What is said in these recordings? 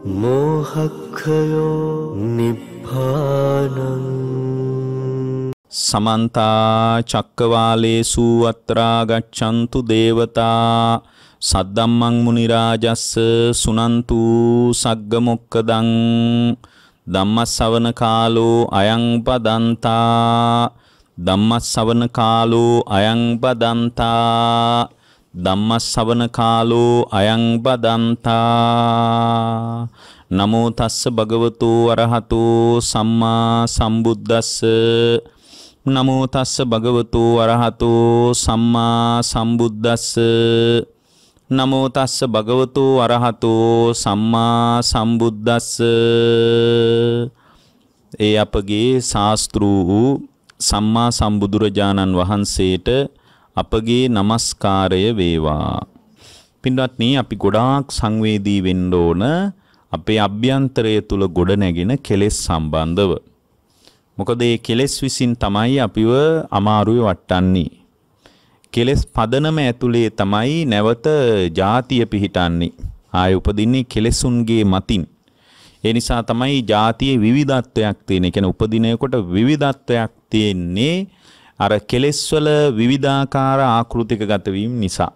මෝහක්ඛයෝ නිබ්බානං සමන්තා චක්කවාලේසු අත්‍රා ගච්ඡන්තු දේවතා සද්දම්මං මුනි රාජස්ස සුනන්තු සග්ග මොක්කදං ධම්මස්සවන කාලෝ අයං පදන්තා ධම්මස්සවන කාලෝ අයං පදන්තා ධම්මස්සවන කාලෝ අයං බදන්තා නමෝ තස්ස භගවතු අරහතු සම්මා සම්බුද්දස්ස නමෝ තස්ස භගවතු අරහතු සම්මා සම්බුද්දස්ස නමෝ තස්ස භගවතු අරහතු සම්මා සම්බුද්දස්ස ඒ අපගේ ශාස්ත්‍ර වූ සම්මා සම්බුදුරජාණන් වහන්සේට අපගේ নমස්කාරය වේවා. පින්වත්නි අපි ගොඩාක් සංවේදී වෙන්න ඕන අපේ අභ්‍යන්තරය තුල ගොඩ නැගෙන කෙලෙස් සම්බන්ධව. මොකද මේ කෙලෙස් විසින් තමයි අපිව අමාරුවේ වටන්නේ. කෙලෙස් පදනම ඇතුලේ තමයි නැවත ಜಾතිය පිහිටන්නේ. ආය උපදින්නේ කෙලෙසුන්ගේ මතින්. ඒ නිසා තමයි ಜಾතියේ විවිධත්වයක් තියෙන. ඒ කියන්නේ උපදිනකොට විවිධත්වයක් තියෙන්නේ අර කෙලෙස් වල විවිධාකාර ආකෘතිකගත වීම නිසා.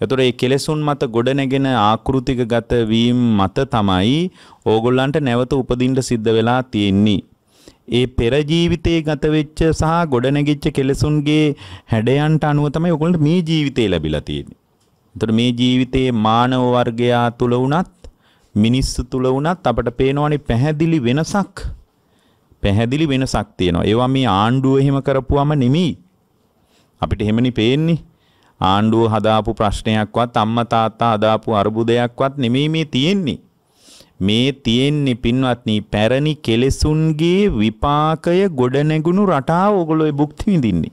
එතකොට මේ කෙලෙසුන් මත ගොඩනැගෙන ආකෘතිකගත වීම මත තමයි ඕගොල්ලන්ට නැවත උපදින්න සිද්ධ වෙලා තියෙන්නේ. ඒ පෙර ජීවිතේ ගත වෙච්ච සහ ගොඩනැගිච්ච කෙලෙසුන්ගේ හැඩයන්ට අනුව තමයි ඔයගොල්ලන්ට මේ ජීවිතේ ලැබිලා තියෙන්නේ. එතකොට මේ ජීවිතේ මානව වර්ගයා තුල වුණත් මිනිස්සු තුල වුණත් අපට පේනවනේ පැහැදිලි වෙනසක්. පැහැදිලි වෙනසක් තියෙනවා. ඒවා මේ ආණ්ඩුව එහෙම කරපුවම නෙමෙයි. අපිට එහෙමනේ පේන්නේ. ආණ්ඩුව හදාපු ප්‍රශ්නයක්වත් අම්මා තාත්තා හදාපු අරුබුදයක්වත් නෙමෙයි මේ තියෙන්නේ. මේ තියෙන්නේ පින්වත්නි පැරණි කෙලෙසුන්ගේ විපාකය ගොඩනැගුණු රටාව ඔගොල්ලෝ භුක්ති විඳින්නේ.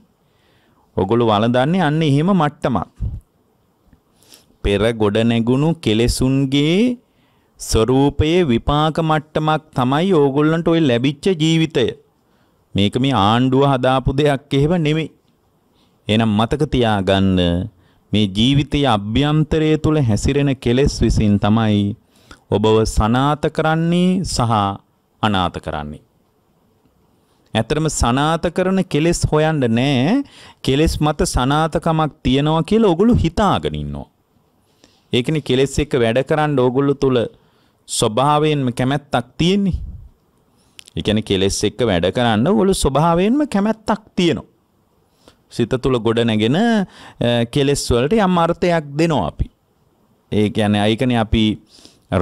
ඔගොල්ලෝ වළඳන්නේ අන්න එහෙම මට්ටමක්. පෙර ගොඩනැගුණු කෙලෙසුන්ගේ ස්වරූපයේ විපාක මට්ටමක් තමයි ඕගොල්ලන්ට ওই ලැබිච්ච ජීවිතය. මේක මේ ආණ්ඩුව හදාපු දෙයක් එහෙම නෙමෙයි. එහෙනම් මතක තියාගන්න මේ ජීවිතයේ අභ්‍යන්තරය තුල හැසිරෙන කෙලෙස් විසින් තමයි ඔබව සනාත කරන්නේ සහ අනාත කරන්නේ. ඇතරම සනාත කරන කෙලෙස් හොයන්න නෑ කෙලෙස් මත සනාතකමක් තියනවා කියලා ඔගොල්ලෝ හිතාගෙන ඉන්නවා. ඒකනේ කෙලෙස් එක්ක වැඩ කරන්න ඕගොල්ලෝ තුල ස්වභාවයෙන්ම කැමැත්තක් තියෙන්නේ. ඒ කියන්නේ කෙලෙස් එක්ක වැඩ කරන්න ඔගොල්ලෝ ස්වභාවයෙන්ම කැමැත්තක් තියෙනවා. සිත තුල ගොඩ නැගෙන කෙලෙස් වලට යම් අර්ථයක් දෙනවා අපි. ඒ කියන්නේ අයිකනේ අපි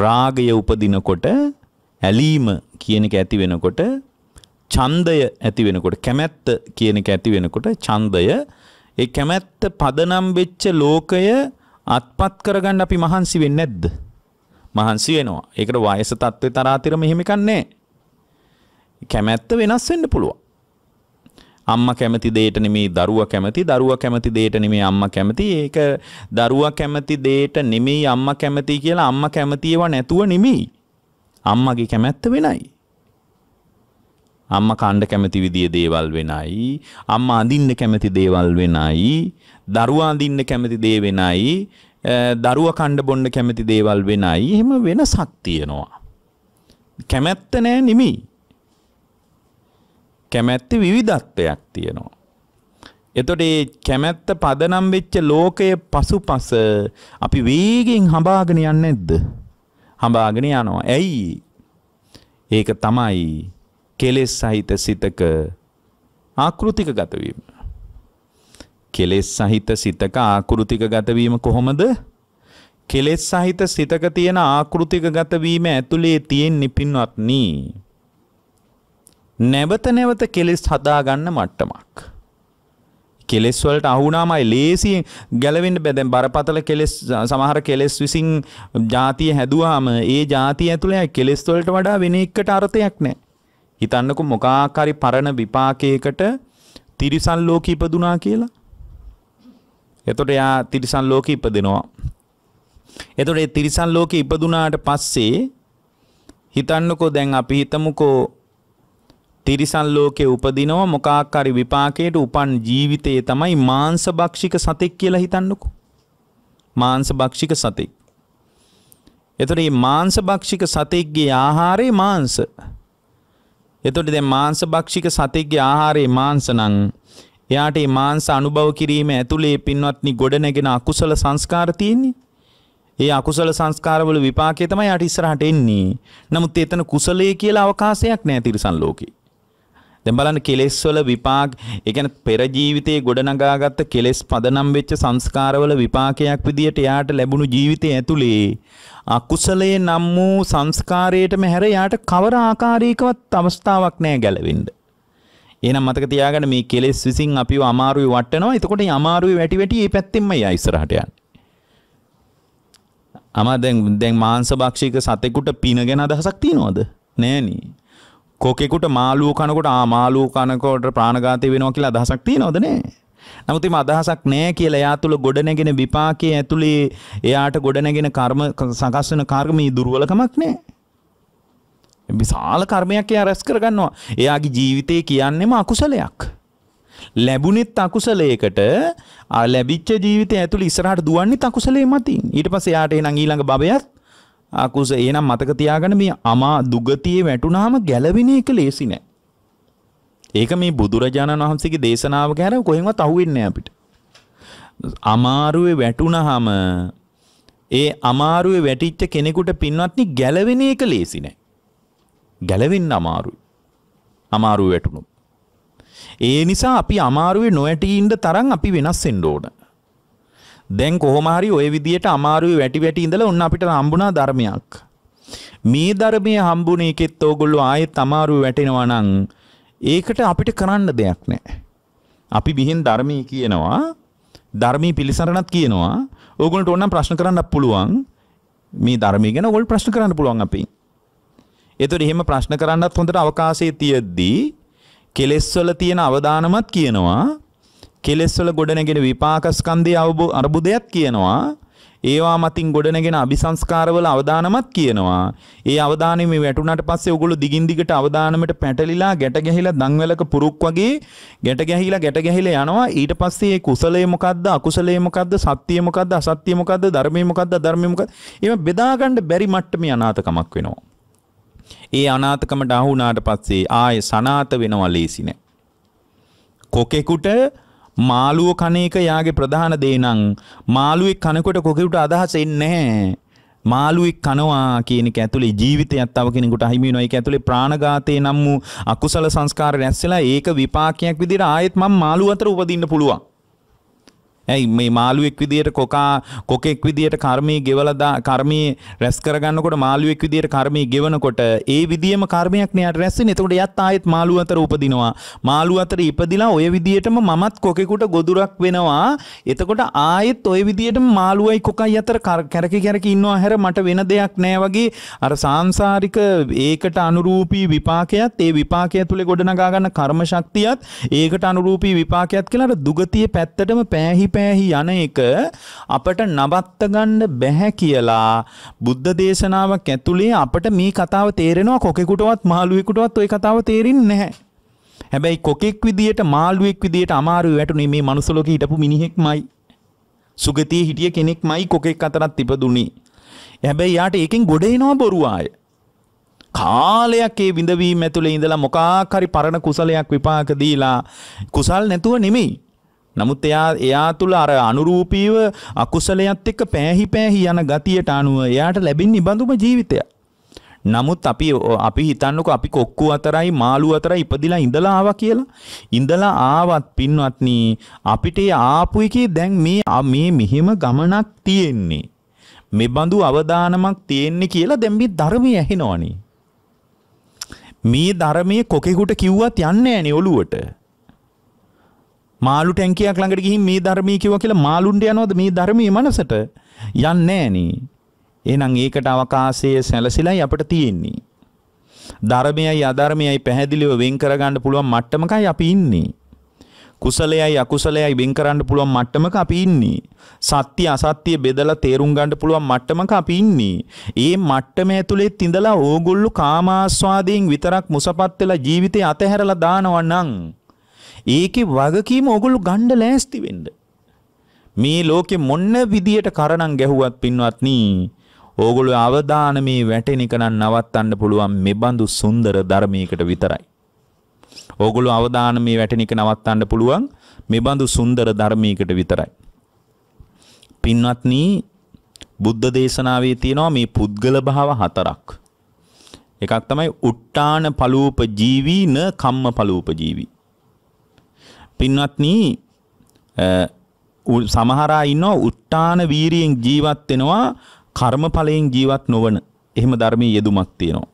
රාගය උපදිනකොට ඇලීම කියන එක ඇති වෙනකොට ඡන්දය ඇති වෙනකොට කැමැත්ත කියන එක ඇති වෙනකොට ඡන්දය ඒ කැමැත්ත පදනම් වෙච්ච ලෝකය අත්පත් කරගන්න අපි මහන්සි වෙන්නේ නැද්ද? මහන්සි වෙනවා. ඒකට වයස තත්ත්වේ තරාතිරම එහෙම එකක් නැහැ. කැමැත්ත වෙනස් වෙන්න පුළුවන්. අම්මා කැමති දෙයට නෙමෙයි දරුවා කැමති දරුවා කැමති දෙයට නෙමෙයි අම්මා කැමති ඒක දරුවා කැමති දෙයට නෙමෙයි අම්මා කැමති කියලා අම්මා කැමති ඒවා නැතුව නෙමෙයි අම්මගේ කැමැත්ත වෙනයි අම්මා කණ්ඩ කැමති විදිය දේවල් වෙනයි අම්මා අඳින්න කැමති දේවල් වෙනයි දරුවා අඳින්න කැමති දේ වෙනයි දරුව කණ්ඩ බොන්න කැමති දේවල් වෙනයි එහෙම වෙනසක් තියෙනවා. කැමැත්ත නෑ නෙමෙයි. කැමැත්ත විවිධත්වයක් තියෙනවා. එතොට ඒ කැමැත්ත පදනම් වෙච්ච ලෝකය පසුපස අපි වේගෙන් හඹාගෙන යන්න නැද්ද? හඹාගෙන යනවා. ඇයි? ඒක තමයි කෙලෙස් සහිත සිතක ආකෘතික ගතවීම. කෙලෙස් සහිත සිතක ආකෘතික ගතවීම කොහොමද? කෙලෙස් සහිත සිතක තියෙන ආකෘතික ගතවීම ඇතුලේ තියෙන පින්වත්නි නැවත නැවත කෙලෙස් හදාගන්න මට්ටමක්. කෙලෙස් වලට අහුණාමයි ලේසියෙන් ගැලවෙන්න බෑ. දැන් බරපතල කෙලෙස් සමහර කෙලෙස් විසින් ಜಾතිය හැදුවාම ඒ ಜಾතිය ඇතුලේ කෙලෙස් වලට වඩා වෙන එකට අර්ථයක් නැහැ. හිතන්නකො මොකාක් හරි පරණ විපාකයකට තිරිසන් ලෝකෙ ඉපදුනා කියලා. එතකොට එයා තිරිසන් ලෝකෙ ඉපදෙනවා. එතකොට ඒ තිරිසන් ලෝකෙ ඉපදුනාට පස්සේ හිතන්නකෝ දැන් අපි හිතමුකෝ තිරිසන් ලෝකේ උපදිනවා මොකක් හරි විපාකයට උපන් ජීවිතයේ තමයි මාංශ භක්ෂික සතෙක් කියලා හිතන්නකෝ. මාංශ භක්ෂික සතෙක්. එතකොට මේ මාංශ භක්ෂික සතෙක්ගේ ආහාරේ මාංශ. එතකොට දැන් මාංශ භක්ෂික සතෙක්ගේ ආහාරේ මාංශ නම් එයාට මේ මාංශ අනුභව කිරීම ඇතුලේ පින්වත්නි ගොඩනැගෙන අකුසල සංස්කාර තියෙන්නේ. ඒ අකුසල සංස්කාරවල විපාකය තමයි යාට ඉස්සරහට එන්නේ. නමුත් එතන කුසලයේ කියලා අවකාශයක් නැහැ තිරසන් ලෝකේ. දැන් බලන්න කෙලෙස් වල විපාක ඒ කියන්නේ පෙර ජීවිතයේ ගොඩනගාගත්ත කෙලෙස් පදනම් වෙච්ච සංස්කාරවල විපාකයක් විදියට එයාට ලැබුණු ජීවිතය ඇතුලේ අකුසලයේ නම් වූ සංස්කාරයටම හැර යාට කවර ආකාරයකවත් අවස්ථාවක් නැහැ ගැලවෙන්න. එහෙනම් මතක තියාගන්න මේ කෙලෙස් විසින් අපිව අමාරුවේ වටනවා. එතකොට මේ අමාරුවේ වැටි වැටි මේ පැත්තෙන්ම යා ඉස්සරහට යන්නේ. අමා දැන් දැන් මාංශ භක්ෂික සතෙකුට පින ගැන අදහසක් තියනවද? නෑනේ. කොකෙකුට මාළුව කනකොට ආ මාළුව කනකොට ප්‍රාණඝාතය වෙනවා කියලා අදහසක් තියනවද නෑ? නමුත් එම අදහසක් නෑ කියලා එයා තුළ ගොඩනැගෙන විපාකයේ ඇතුලේ එයාට ගොඩනැගෙන කර්ම සකස් වෙන කර්මී දුර්වලකමක් නෑ. විශාල කර්මයක් එයා රැස් කරගන්නවා. එයාගේ ජීවිතේ කියන්නේම අකුසලයක්. ලැබුණෙත් අකුසලයකට ලැබිච්ච ජීවිතය ඇතුළේ ඉස්සරහට දුවන්නේ අකුසලයේ මතින්. ඊට පස්සේ එයාට එනං ඊළඟ භවයත් අකුස එහෙනම් මතක තියාගන්න මේ අමා දුගතියේ වැටුනහම ගැලවෙන එක ලේසි නෑ. ඒක මේ බුදුරජාණන් වහන්සේගේ දේශනාව ගැන කොහෙන්වත් අහුවෙන්නේ නෑ අපිට. අමාරුවේ වැටුනහම ඒ අමාරුවේ වැටිච්ච කෙනෙකුට පින්වත්නි ගැලවෙන එක ලේසි නෑ. ගැලවෙන්න අමාරුයි. අමාරුවේ වැටුණොත්. ඒ නිසා අපි අමාරුවේ නොවැටී ඉන්න තරම් අපි වෙනස් වෙන්න ඕන. දැන් කොහොම හරි ওই විදියට අමාරුවේ වැටි වැටි ඉඳලා ඔන්න අපිට හම්බුණා ධර්මයක්. මේ ධර්මයේ හම්බුනේ එකෙත් ඕගොල්ලෝ ආයෙත් අමාරුවේ වැටෙනවා නම් ඒකට අපිට කරන්න දෙයක් නැහැ. අපි බිහින් ධර්මී කියනවා ධර්මී පිළිසරණත් කියනවා ඕගොල්ලන්ට ඕනම් ප්‍රශ්න කරන්න පුළුවන් මේ ධර්මී ගැන ඕගොල්ලෝ ප්‍රශ්න කරන්න පුළුවන් අපි. එතකොට එහෙම ප්‍රශ්න කරන්නත් හොඳට අවකාශය තියෙද්දී කෙලෙස්වල තියෙන අවදානමත් කියනවා. කෙලෙස්වල ගොඩනැගෙන විපාකස්කන්ධය අර්බුදයක් කියනවා. ඒවා මතින් ගොඩනැගෙන අභිසංස්කාරවල අවදානමත් කියනවා. ඒ අවදානෙ මේ වැටුණාට පස්සේ ඔයගොල්ලෝ දිගින් දිගට අවදානමට පැටලිලා ගැට ගැහිලා දන්වැලක පුරුක් වගේ ගැට ගැහිලා ගැට ගැහිලා යනවා. ඊට පස්සේ ඒ කුසලය මොකද්ද අකුසලය මොකද්ද සත්‍යය මොකද්ද අසත්‍යය මොකද්ද ධර්මය මොකද්ද අධර්මය මොකද්ද? එහෙම බෙදා ගන්න බැරි මට්ටමේ අනාතකමක් වෙනවා. ඒ අනාථකමට අහු වුණාට පස්සේ ආයේ සනාත වෙනවා ලේසි නෑ. කොකෙකුට මාළුව කන එක යාගේ ප්‍රධාන දේ නම් මාළුවෙක් කනකොට කොකෙකුට අදහස එන්නේ නැහැ. මාළුවෙක් කනවා කියන එක ඇතුලේ ජීවිතයක් තව කෙනෙකුට අහිමි වෙනවා. ඒක ඇතුලේ ප්‍රාණඝාතේ නම් වූ අකුසල සංස්කාර රැස් වෙලා ඒක විපාකයක් විදිහට ආයෙත් මම මාළුව අතර උපදින්න පුළුවන්. ඇයි මේ මාළුවෙක් විදියට කොකා කොකෙක් විදියට කර්මී ගෙවලා කර්මී රැස් කරගන්නකොට මාළුවෙක් විදියට කර්මී ගෙවනකොට ඒ විදියම කර්මයක් නේ යට රැස් වෙන්නේ. එතකොට යත් ආයෙත් මාළුව අතර උපදිනවා. මාළුව අතර ඉපදිලා ඔය විදියටම මමත් කොකෙකුට ගොදුරක් වෙනවා. එතකොට ආයෙත් ඔය විදියටම මාළුවයි කොකයි අතර කැරකි කැරකි ඉන්නවා හැර මට වෙන දෙයක් නෑ වගේ අර සාංශාරික ඒකට අනුරූපී විපාකයක් ඒ විපාකය තුල ගොඩනගා ගන්න කර්ම ශක්තියත් ඒකට අනුරූපී විපාකයක් කියලා අර දුගතිය පැත්තටම පෑහි පෑහි යන එක අපට නවත්ත ගන්න බැහැ කියලා බුද්ධ දේශනාවක් ඇතුලේ අපට මේ කතාව තේරෙනවා කොකෙකුටවත් මාළුවෙකුටවත් ওই කතාව තේරෙන්නේ නැහැ. හැබැයි කොකෙක් විදියට මාළුවෙක් විදියට අමාරු වැටුනේ මේ මනුස්සලෝකේ හිටපු මිනිහෙක්මයි. සුගතියේ හිටිය කෙනෙක්මයි කොකෙක් අතරත් ඉපදුනේ. හැබැයි යාට ඒකෙන් ගොඩ එනවා බොරු ආය. කාලයක් ඒ විඳවීම ඇතුලේ ඉඳලා මොකක් හරි පරණ කුසලයක් විපාක දීලා කුසල් නැතුව නෙමෙයි නමුත් එයා එයා තුළ අර අනුරූපීව අකුසලයත් එක්ක පෑහි පෑහි යන ගතියට අනුව එයාට ලැබෙන නිබඳුම ජීවිතයක්. නමුත් අපි අපි හිතන්නකො අපි කොක්කු අතරයි මාළු අතරයි ඉපදිලා ඉඳලා ආවා කියලා. ඉඳලා ආවත් පින්වත්නි අපිට ආපු එකේ දැන් මේ මේ මෙහෙම ගමනක් තියෙන්නේ. මේ බඳු අවදානමක් තියෙන්නේ කියලා දැන් මේ ධර්මයේ ඇහෙනවනේ. මේ ධර්මයේ කොකෙකුට කිව්වත් යන්නේ නැහනේ ඔළුවට. මාළු ටැංකියක් ළඟට ගිහින් මේ ධර්මයේ කිව්වා කියලා මාළුන්ට යනවද? මේ ධර්මයේ මනසට? යන්නේ නෑනේ එහෙනම් ඒකට අවකාශය සැලසිලායි අපිට තියෙන්නේ. ධර්මයයි අධර්මයයි පැහැදිලිව වෙන් කරගන්න පුළුවන් මට්ටමකයි අපි ඉන්නේ. කුසලයයි අකුසලයයි වෙන් කරන්න පුළුවන් මට්ටමක අපි ඉන්නේ. සත්‍ය අසත්‍ය බෙදලා තේරුම් ගන්න පුළුවන් මට්ටමක අපි ඉන්නේ. ඒ මට්ටම ඇතුළෙත් ඉඳලා ඕගොල්ලෝ කාමාස්වාදයෙන් විතරක් මුසපත් වෙලා ජීවිතේ අතහැරලා දානවා නම් ඒකේ වගකීම ඕගොල්ලෝ ගන්න ලෑස්ති වෙන්න. මේ ලෝකෙ මොන්න විදියට කරණම් ගැහුවත් පින්වත්නි ඕගොල්ලෝ අවදානමේ වැටෙන එක නම් නවත්තන්න පුළුවන් මෙබඳු සුන්දර ධර්මයකට විතරයි. ඕගොල්ලෝ අවදානමේ වැටෙන එක නවත්තන්න පුළුවන් මෙබඳු සුන්දර ධර්මයකට විතරයි. පින්වත්නි බුද්ධ දේශනාවේ තියෙනවා මේ පුද්ගල භාව හතරක්. එකක් තමයි උට්ටාන පලූප ජීවී න කම්ම පලූප ජීවී. පින්වත්නි සමහරා ඉන්නවා උට්ටාන වීරියෙන් ජීවත් වෙනවා කර්මඵලයෙන් ජීවත් නොවන එහෙම ධර්මයේ යෙදුමක් තියෙනවා.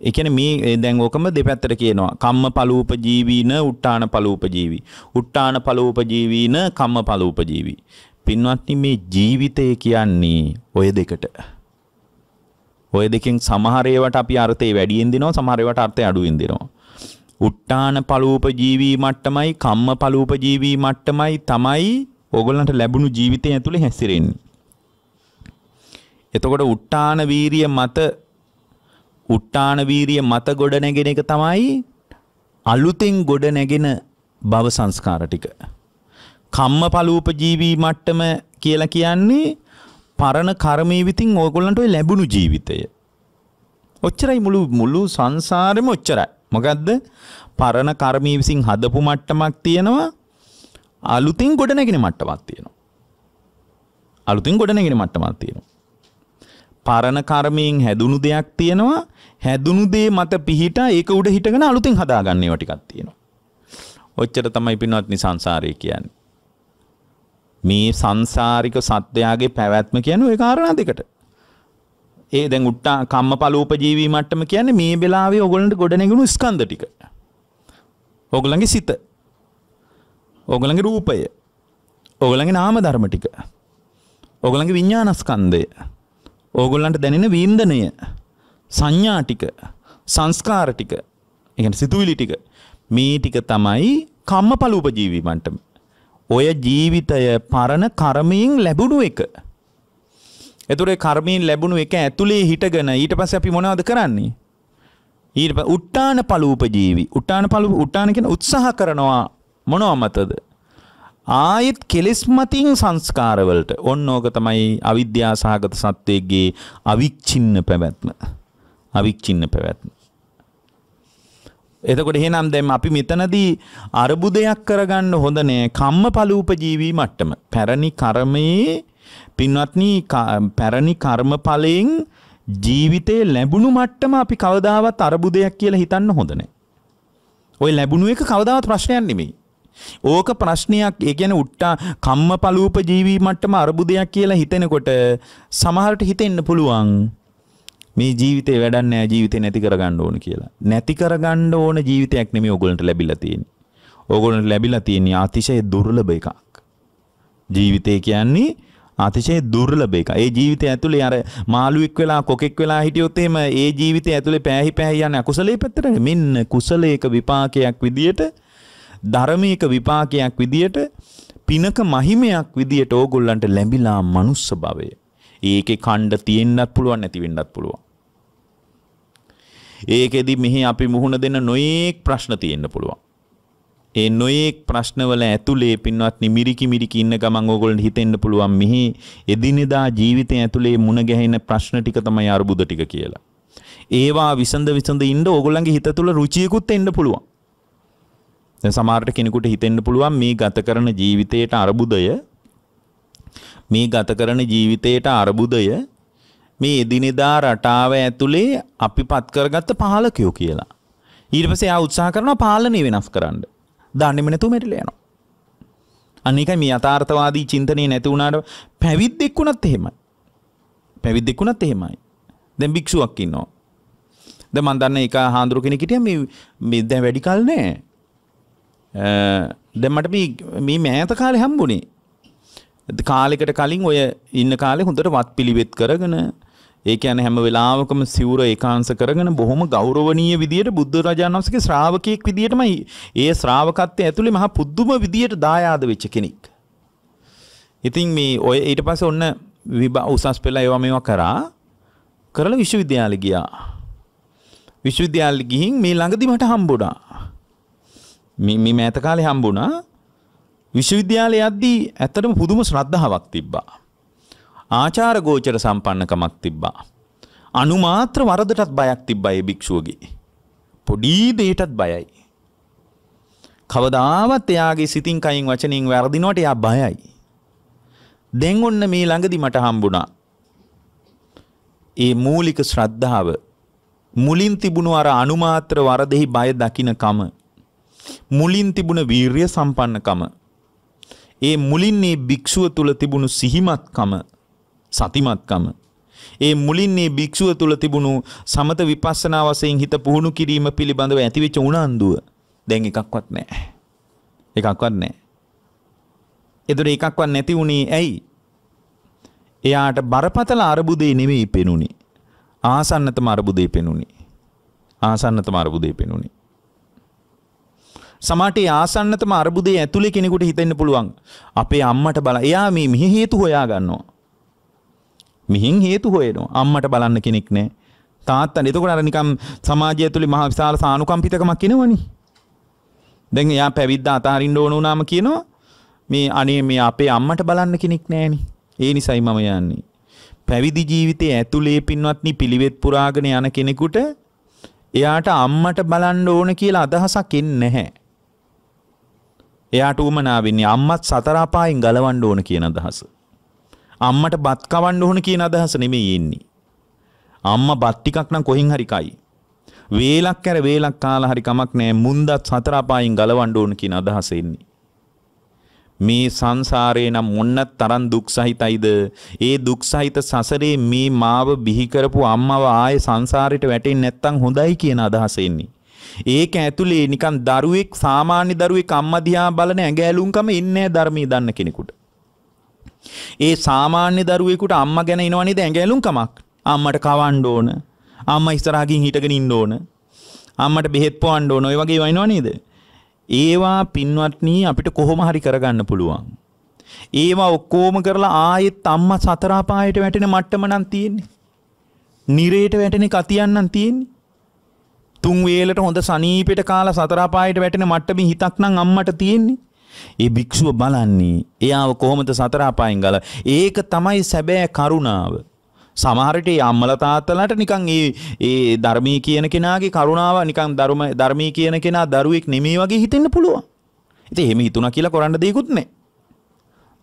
ඒ කියන්නේ මේ දැන් ඕකම දෙපැත්තට කියනවා. කම්ම පලූප ජීවීන උට්ටාන පලූප ජීවි. උට්ටාන පලූප ජීවීන කම්ම පලූප ජීවි. පින්වත්නි මේ ජීවිතය කියන්නේ ඔය දෙකට. ඔය දෙකෙන් සමහර ඒවාට අපි අර්ථය වැඩියෙන් දෙනවා සමහර ඒවාට අර්ථය අඩුවෙන් දෙනවා. උට්ටාන පලූප ජීවී මට්ටමයි කම්ම පලූප ජීවී මට්ටමයි තමයි ඕගොල්ලන්ට ලැබුණු ජීවිතය ඇතුලේ හැසිරෙන්නේ. එතකොට උට්ටාන වීරිය මත උට්ටාන වීරිය මත ගොඩ නැගෙන එක තමයි අලුතෙන් ගොඩ නැගෙන භව සංස්කාර ටික. කම්ම පලූප ජීවී මට්ටම කියලා කියන්නේ පරණ කර්මයේ විතින් ඕගොල්ලන්ට ඔය ලැබුණු ජීවිතය. ඔච්චරයි මුළු මුළු සංසාරෙම ඔච්චරයි. මොකද්ද? පරණ කර්මයේ විසින් හදපු මට්ටමක් තියෙනවා. අලුතින් ගොඩනැගෙන මට්ටමක් තියෙනවා. අලුතින් ගොඩනැගෙන මට්ටමක් තියෙනවා. පරණ කර්මයෙන් හැදුණු දෙයක් තියෙනවා. හැදුණු දේ මත පිහිටා ඒක උඩ හිටගෙන අලුතින් හදාගන්න ඒවා ටිකක් තියෙනවා. ඔච්චර තමයි පින්වත්නි සංසාරය කියන්නේ. මේ සංසාරික සත්වයාගේ පැවැත්ම කියන්නේ ওই කාරණා දෙකට. ඒ දැන් උට්ටා කම්මපලූපජීවී මට්ටම කියන්නේ මේ වෙලාවේ ඔයගොල්ලන්ට ගොඩනැගුණු ස්කන්ධ ටික. ඔයගොල්ලන්ගේ සිත. ඔයගොල්ලන්ගේ රූපය. ඔයගොල්ලන්ගේ නාම ධර්ම ටික. ඔයගොල්ලන්ගේ විඥානස්කන්ධය. ඕගොල්ලන්ට දැනෙන වීන්දනය. සංඥා ටික. සංස්කාර ටික. ඒ කියන්නේ සිතුවිලි ටික. මේ ටික තමයි කම්මපලූපජීවී මට්ටම. ඔය ජීවිතය පරණ කර්මයෙන් ලැබුණු එක. එතුරේ කර්මයෙන් ලැබුණු එක ඇතුළේ හිටගෙන ඊට පස්සේ අපි මොනවද කරන්නේ? ඊට පස්සේ උට්ටාන පලූප ජීවි. උට්ටාන පලූප උට්ටාන කියන උත්සාහ කරනවා මොනව මතද? ආයෙත් කෙලෙස් මතින් සංස්කාරවලට ඔන්න ඕක තමයි අවිද්‍යා සහගත සත්වයේගේ අවිච්ඡින්න පැවැත්ම. අවිච්ඡින්න පැවැත්ම. එතකොට එහෙනම් දැන් අපි මෙතනදී අරුබුදයක් කරගන්න හොඳ නෑ කම්මපලූපජීවී මට්ටම. පැරණි කර්මයේ පින්වත්නි පැරණි කර්මඵලයෙන් ජීවිතේ ලැබුණු මට්ටම අපි කවදාවත් අරුබුදයක් කියලා හිතන්න හොඳ නෑ. ওই ලැබුණු එක කවදාවත් ප්‍රශ්නයක් නෙමෙයි. ඕක ප්‍රශ්නයක් ඒ කියන්නේ උට්ටා කම්මපලූපජීවී මට්ටම අරුබුදයක් කියලා හිතෙනකොට සමහරට හිතෙන්න පුළුවන් මේ ජීවිතේ වැඩක් නෑ ජීවිතේ නැති කරගන්න ඕන කියලා. නැති කරගන්න ඕන ජීවිතයක් නෙමෙයි ඕගොල්ලන්ට ලැබිලා තියෙන්නේ. ඕගොල්ලන්ට ලැබිලා තියෙන්නේ අතිශය දුර්ලභ එකක්. ජීවිතය කියන්නේ අතිශය දුර්ලභ එක. ඒ ජීවිතය ඇතුලේ අර මාළුවෙක් වෙලා කොකෙක් වෙලා හිටියොත් එහෙම ඒ ජීවිතය ඇතුලේ පෑහි පෑහි යන අකුසලයේ පැත්තට මෙන්න කුසලයක විපාකයක් විදියට ධර්මයක විපාකයක් විදියට පිනක මහිමයක් විදියට ඕගොල්ලන්ට ලැබිලා මනුස්ස භවය. ඒකේ කණ්ඩ තියෙන්නත් පුළුවන් නැති වෙන්නත් පුළුවන්. ඒකෙදි මෙහි අපි මුහුණ දෙන්න නොයෙක් ප්‍රශ්න තියෙන්න පුළුවන්. ඒ නොයෙක් ප්‍රශ්නවල ඇතුලේ පින්වත්නි මිරිකි මිරිකි ඉන්න ගමන් ඕගොල්ලන්ට හිතෙන්න පුළුවන් මෙහි එදිනෙදා ජීවිතය ඇතුලේ මුණ ගැහෙන ප්‍රශ්න ටික තමයි අරුබුද ටික කියලා. ඒවා විසඳ විසඳ ඉන්න ඕගොල්ලන්ගේ හිත තුළ රුචියකුත් එන්න පුළුවන්. දැන් සමහරට කෙනෙකුට හිතෙන්න පුළුවන් මේ ගත කරන ජීවිතයට අරුබුදය මේ ගත කරන ජීවිතයට අරුබුදය මේ එදිනෙදා රටාව ඇතුලේ අපි පත් කරගත්ත පාලකයෝ කියලා. ඊට පස්සේ ආ උත්සාහ කරනවා පාලනය වෙනස් කරන්න. දන්නේම නැතුව මෙරිලා යනවා. අන්න ඒකයි මේ යථාර්ථවාදී චින්තනය නැති වුණාට පැවිද්දෙක් වුණත් එහෙමයි. පැවිද්දෙක් වුණත් එහෙමයි. දැන් භික්ෂුවක් ඉන්නවා. දැන් මම දන්න එක හාඳුරු කෙනෙක් හිටියා මේ මේ දැන් වැඩි කල නෑ. දැන් මට මේ මේ මෑත කාලේ හම්බුනේ. කාලෙකට කලින් ඔය ඉන්න කාලේ හොඳට වත් පිළිවෙත් කරගෙන ඒ කියන්නේ හැම වෙලාවකම සිවුර ඒකාංශ කරගෙන බොහොම ගෞරවනීය විදියට බුද්ධ රජාණන් වහන්සේගේ ශ්‍රාවකයෙක් විදියටමයි ඒ ශ්‍රාවකත්වයේ ඇතුලේ මහා පුදුම විදියට දායාද වෙච්ච කෙනෙක්. ඉතින් මේ ඔය ඊට පස්සේ ඔන්න උසස් පෙළ ඒවා මේවා කරා කරලා විශ්වවිද්‍යාලෙ ගියා. විශ්වවිද්‍යාලෙ ගිහින් මේ ළඟදි මට හම්බුණා. මේ මේ මෑත කාලේ හම්බුණා. විශ්වවිද්‍යාලේ යද්දී ඇත්තටම පුදුම ශ්‍රද්ධාවක් තිබ්බා. ආචාර ගෝචර සම්පන්නකමක් තිබ්බා. අනුමාත්‍ර වරදටත් බයක් තිබ්බා ඒ භික්ෂුවගේ. පොඩි දෙයටත් බයයි. කවදාවත් එයාගේ සිතින් කයින් වචනින් වැරදිනවට එයා බයයි. දැන් ඔන්න මේ ළඟදි මට හම්බුණා. ඒ මූලික ශ්‍රද්ධාව මුලින් තිබුණු අර අනුමාත්‍ර වරදෙහි බය දකිනකම මුලින් තිබුණ වීර්ය සම්පන්නකම ඒ මුලින් මේ භික්ෂුව තුල තිබුණු සිහිමත්කම සතිමත්කම ඒ මුලින් මේ භික්ෂුව තුල තිබුණු සමත විපස්සනා වශයෙන් හිත පුහුණු කිරීම පිළිබඳව ඇතිවෙච්ච උනන්දුව දැන් එකක්වත් නැහැ. එකක්වත් නැහැ. ඒතර එකක්වත් නැති වුණේ ඇයි? එයාට බරපතල අරබුදේ නෙමෙයි පෙනුනේ. ආසන්නතම අරබුදේ පෙනුනේ. ආසන්නතම අරබුදේ පෙනුනේ. සමහරට ආසන්නතම අරබුදේ ඇතුලේ කෙනෙකුට හිතෙන්න පුළුවන්. අපේ අම්මට බල එයා මේ මිහි හේතු හොයා ගන්නවා. මිහින් හේතු හොයනවා. අම්මට බලන්න කෙනෙක් නැහැ. තාත්තා එතකොට අර නිකම් සමාජය ඇතුලේ මහ විශාල සානුකම්පිතකමක් එනවනේ. දැන් එයා පැවිද්ද අතහරින්න ඕන වුණාම කියනවා මේ අනේ මේ අපේ අම්මට බලන්න කෙනෙක් නැහෙනි. ඒ නිසයි මම යන්නේ. පැවිදි ජීවිතයේ ඇතුලේ පින්වත්නි පිළිවෙත් පුරාගෙන යන කෙනෙකුට එයාට අම්මට බලන්න ඕන කියලා අදහසක් එන්නේ නැහැ. එයාට උමනා වෙන්නේ අම්මත් සතර අපායෙන් ගලවන්න ඕන කියන අදහස. අම්මට බත් කවන්න ඕන කියන අදහස නෙමෙයි එන්නේ. අම්මා බත් ටිකක් නම් කොහෙන් හරි කයි. වේලක් කර වේලක් කාලා හරි කමක් නැහැ මුන්දත් සතර අපායෙන් ගලවන්න ඕන කියන අදහස එන්නේ. මේ සංසාරේ නම් මොන්න තරම් දුක් සහිතයිද ඒ දුක් සහිත සසරේ මේ මාව බිහි කරපු අම්මව ආයේ සංසාරයට වැටෙන්නේ නැත්තම් හොඳයි කියන අදහස එන්නේ. ඒක ඇතුලේ නිකන් දරුවෙක් සාමාන්‍ය දරුවෙක් අම්මා දිහා බලන ඇඟැලුම්කම ඉන්නේ ධර්මයේ දන්න කෙනෙකුට. ඒ සාමාන්‍ය දරුවෙකුට අම්මා ගැන එනවා නේද ඇඟැලුම්කමක්. අම්මට කවන්න ඕන. අම්මා ඉස්සරහකින් හිටගෙන ඉන්න ඕන. අම්මට බෙහෙත් පොවන්න ඕන. ඔය වගේ වයින්නවා නේද? ඒවා පින්වත්නි අපිට කොහොම හරි කරගන්න පුළුවන්. ඒවා ඔක්කොම කරලා ආයෙත් අම්මා සතර අපායට වැටෙන මට්ටම නම් තියෙන්නේ. නිරේට වැටෙන කතියන් නම් තියෙන්නේ. තුන් වේලට හොඳ සනීපෙට කාලා සතර අපායට වැටෙන මට්ටමේ හිතක් නම් අම්මට තියෙන්නේ. ඒ භික්ෂුව බලන්නේ එයාව කොහොමද සතර අපායෙන් ගල. ඒක තමයි සැබෑ කරුණාව. සමහරට ඒ අම්මල තාත්තලට නිකන් ඒ ඒ ධර්මී කියන කෙනාගේ කරුණාව නිකන් ධර්ම ධර්මී කියන කෙනා දරුවෙක් නෙමේ වගේ හිතෙන්න පුළුවන්. ඉතින් එහෙම හිතුණා කියලා කරන්න දෙයක්වත් නැහැ.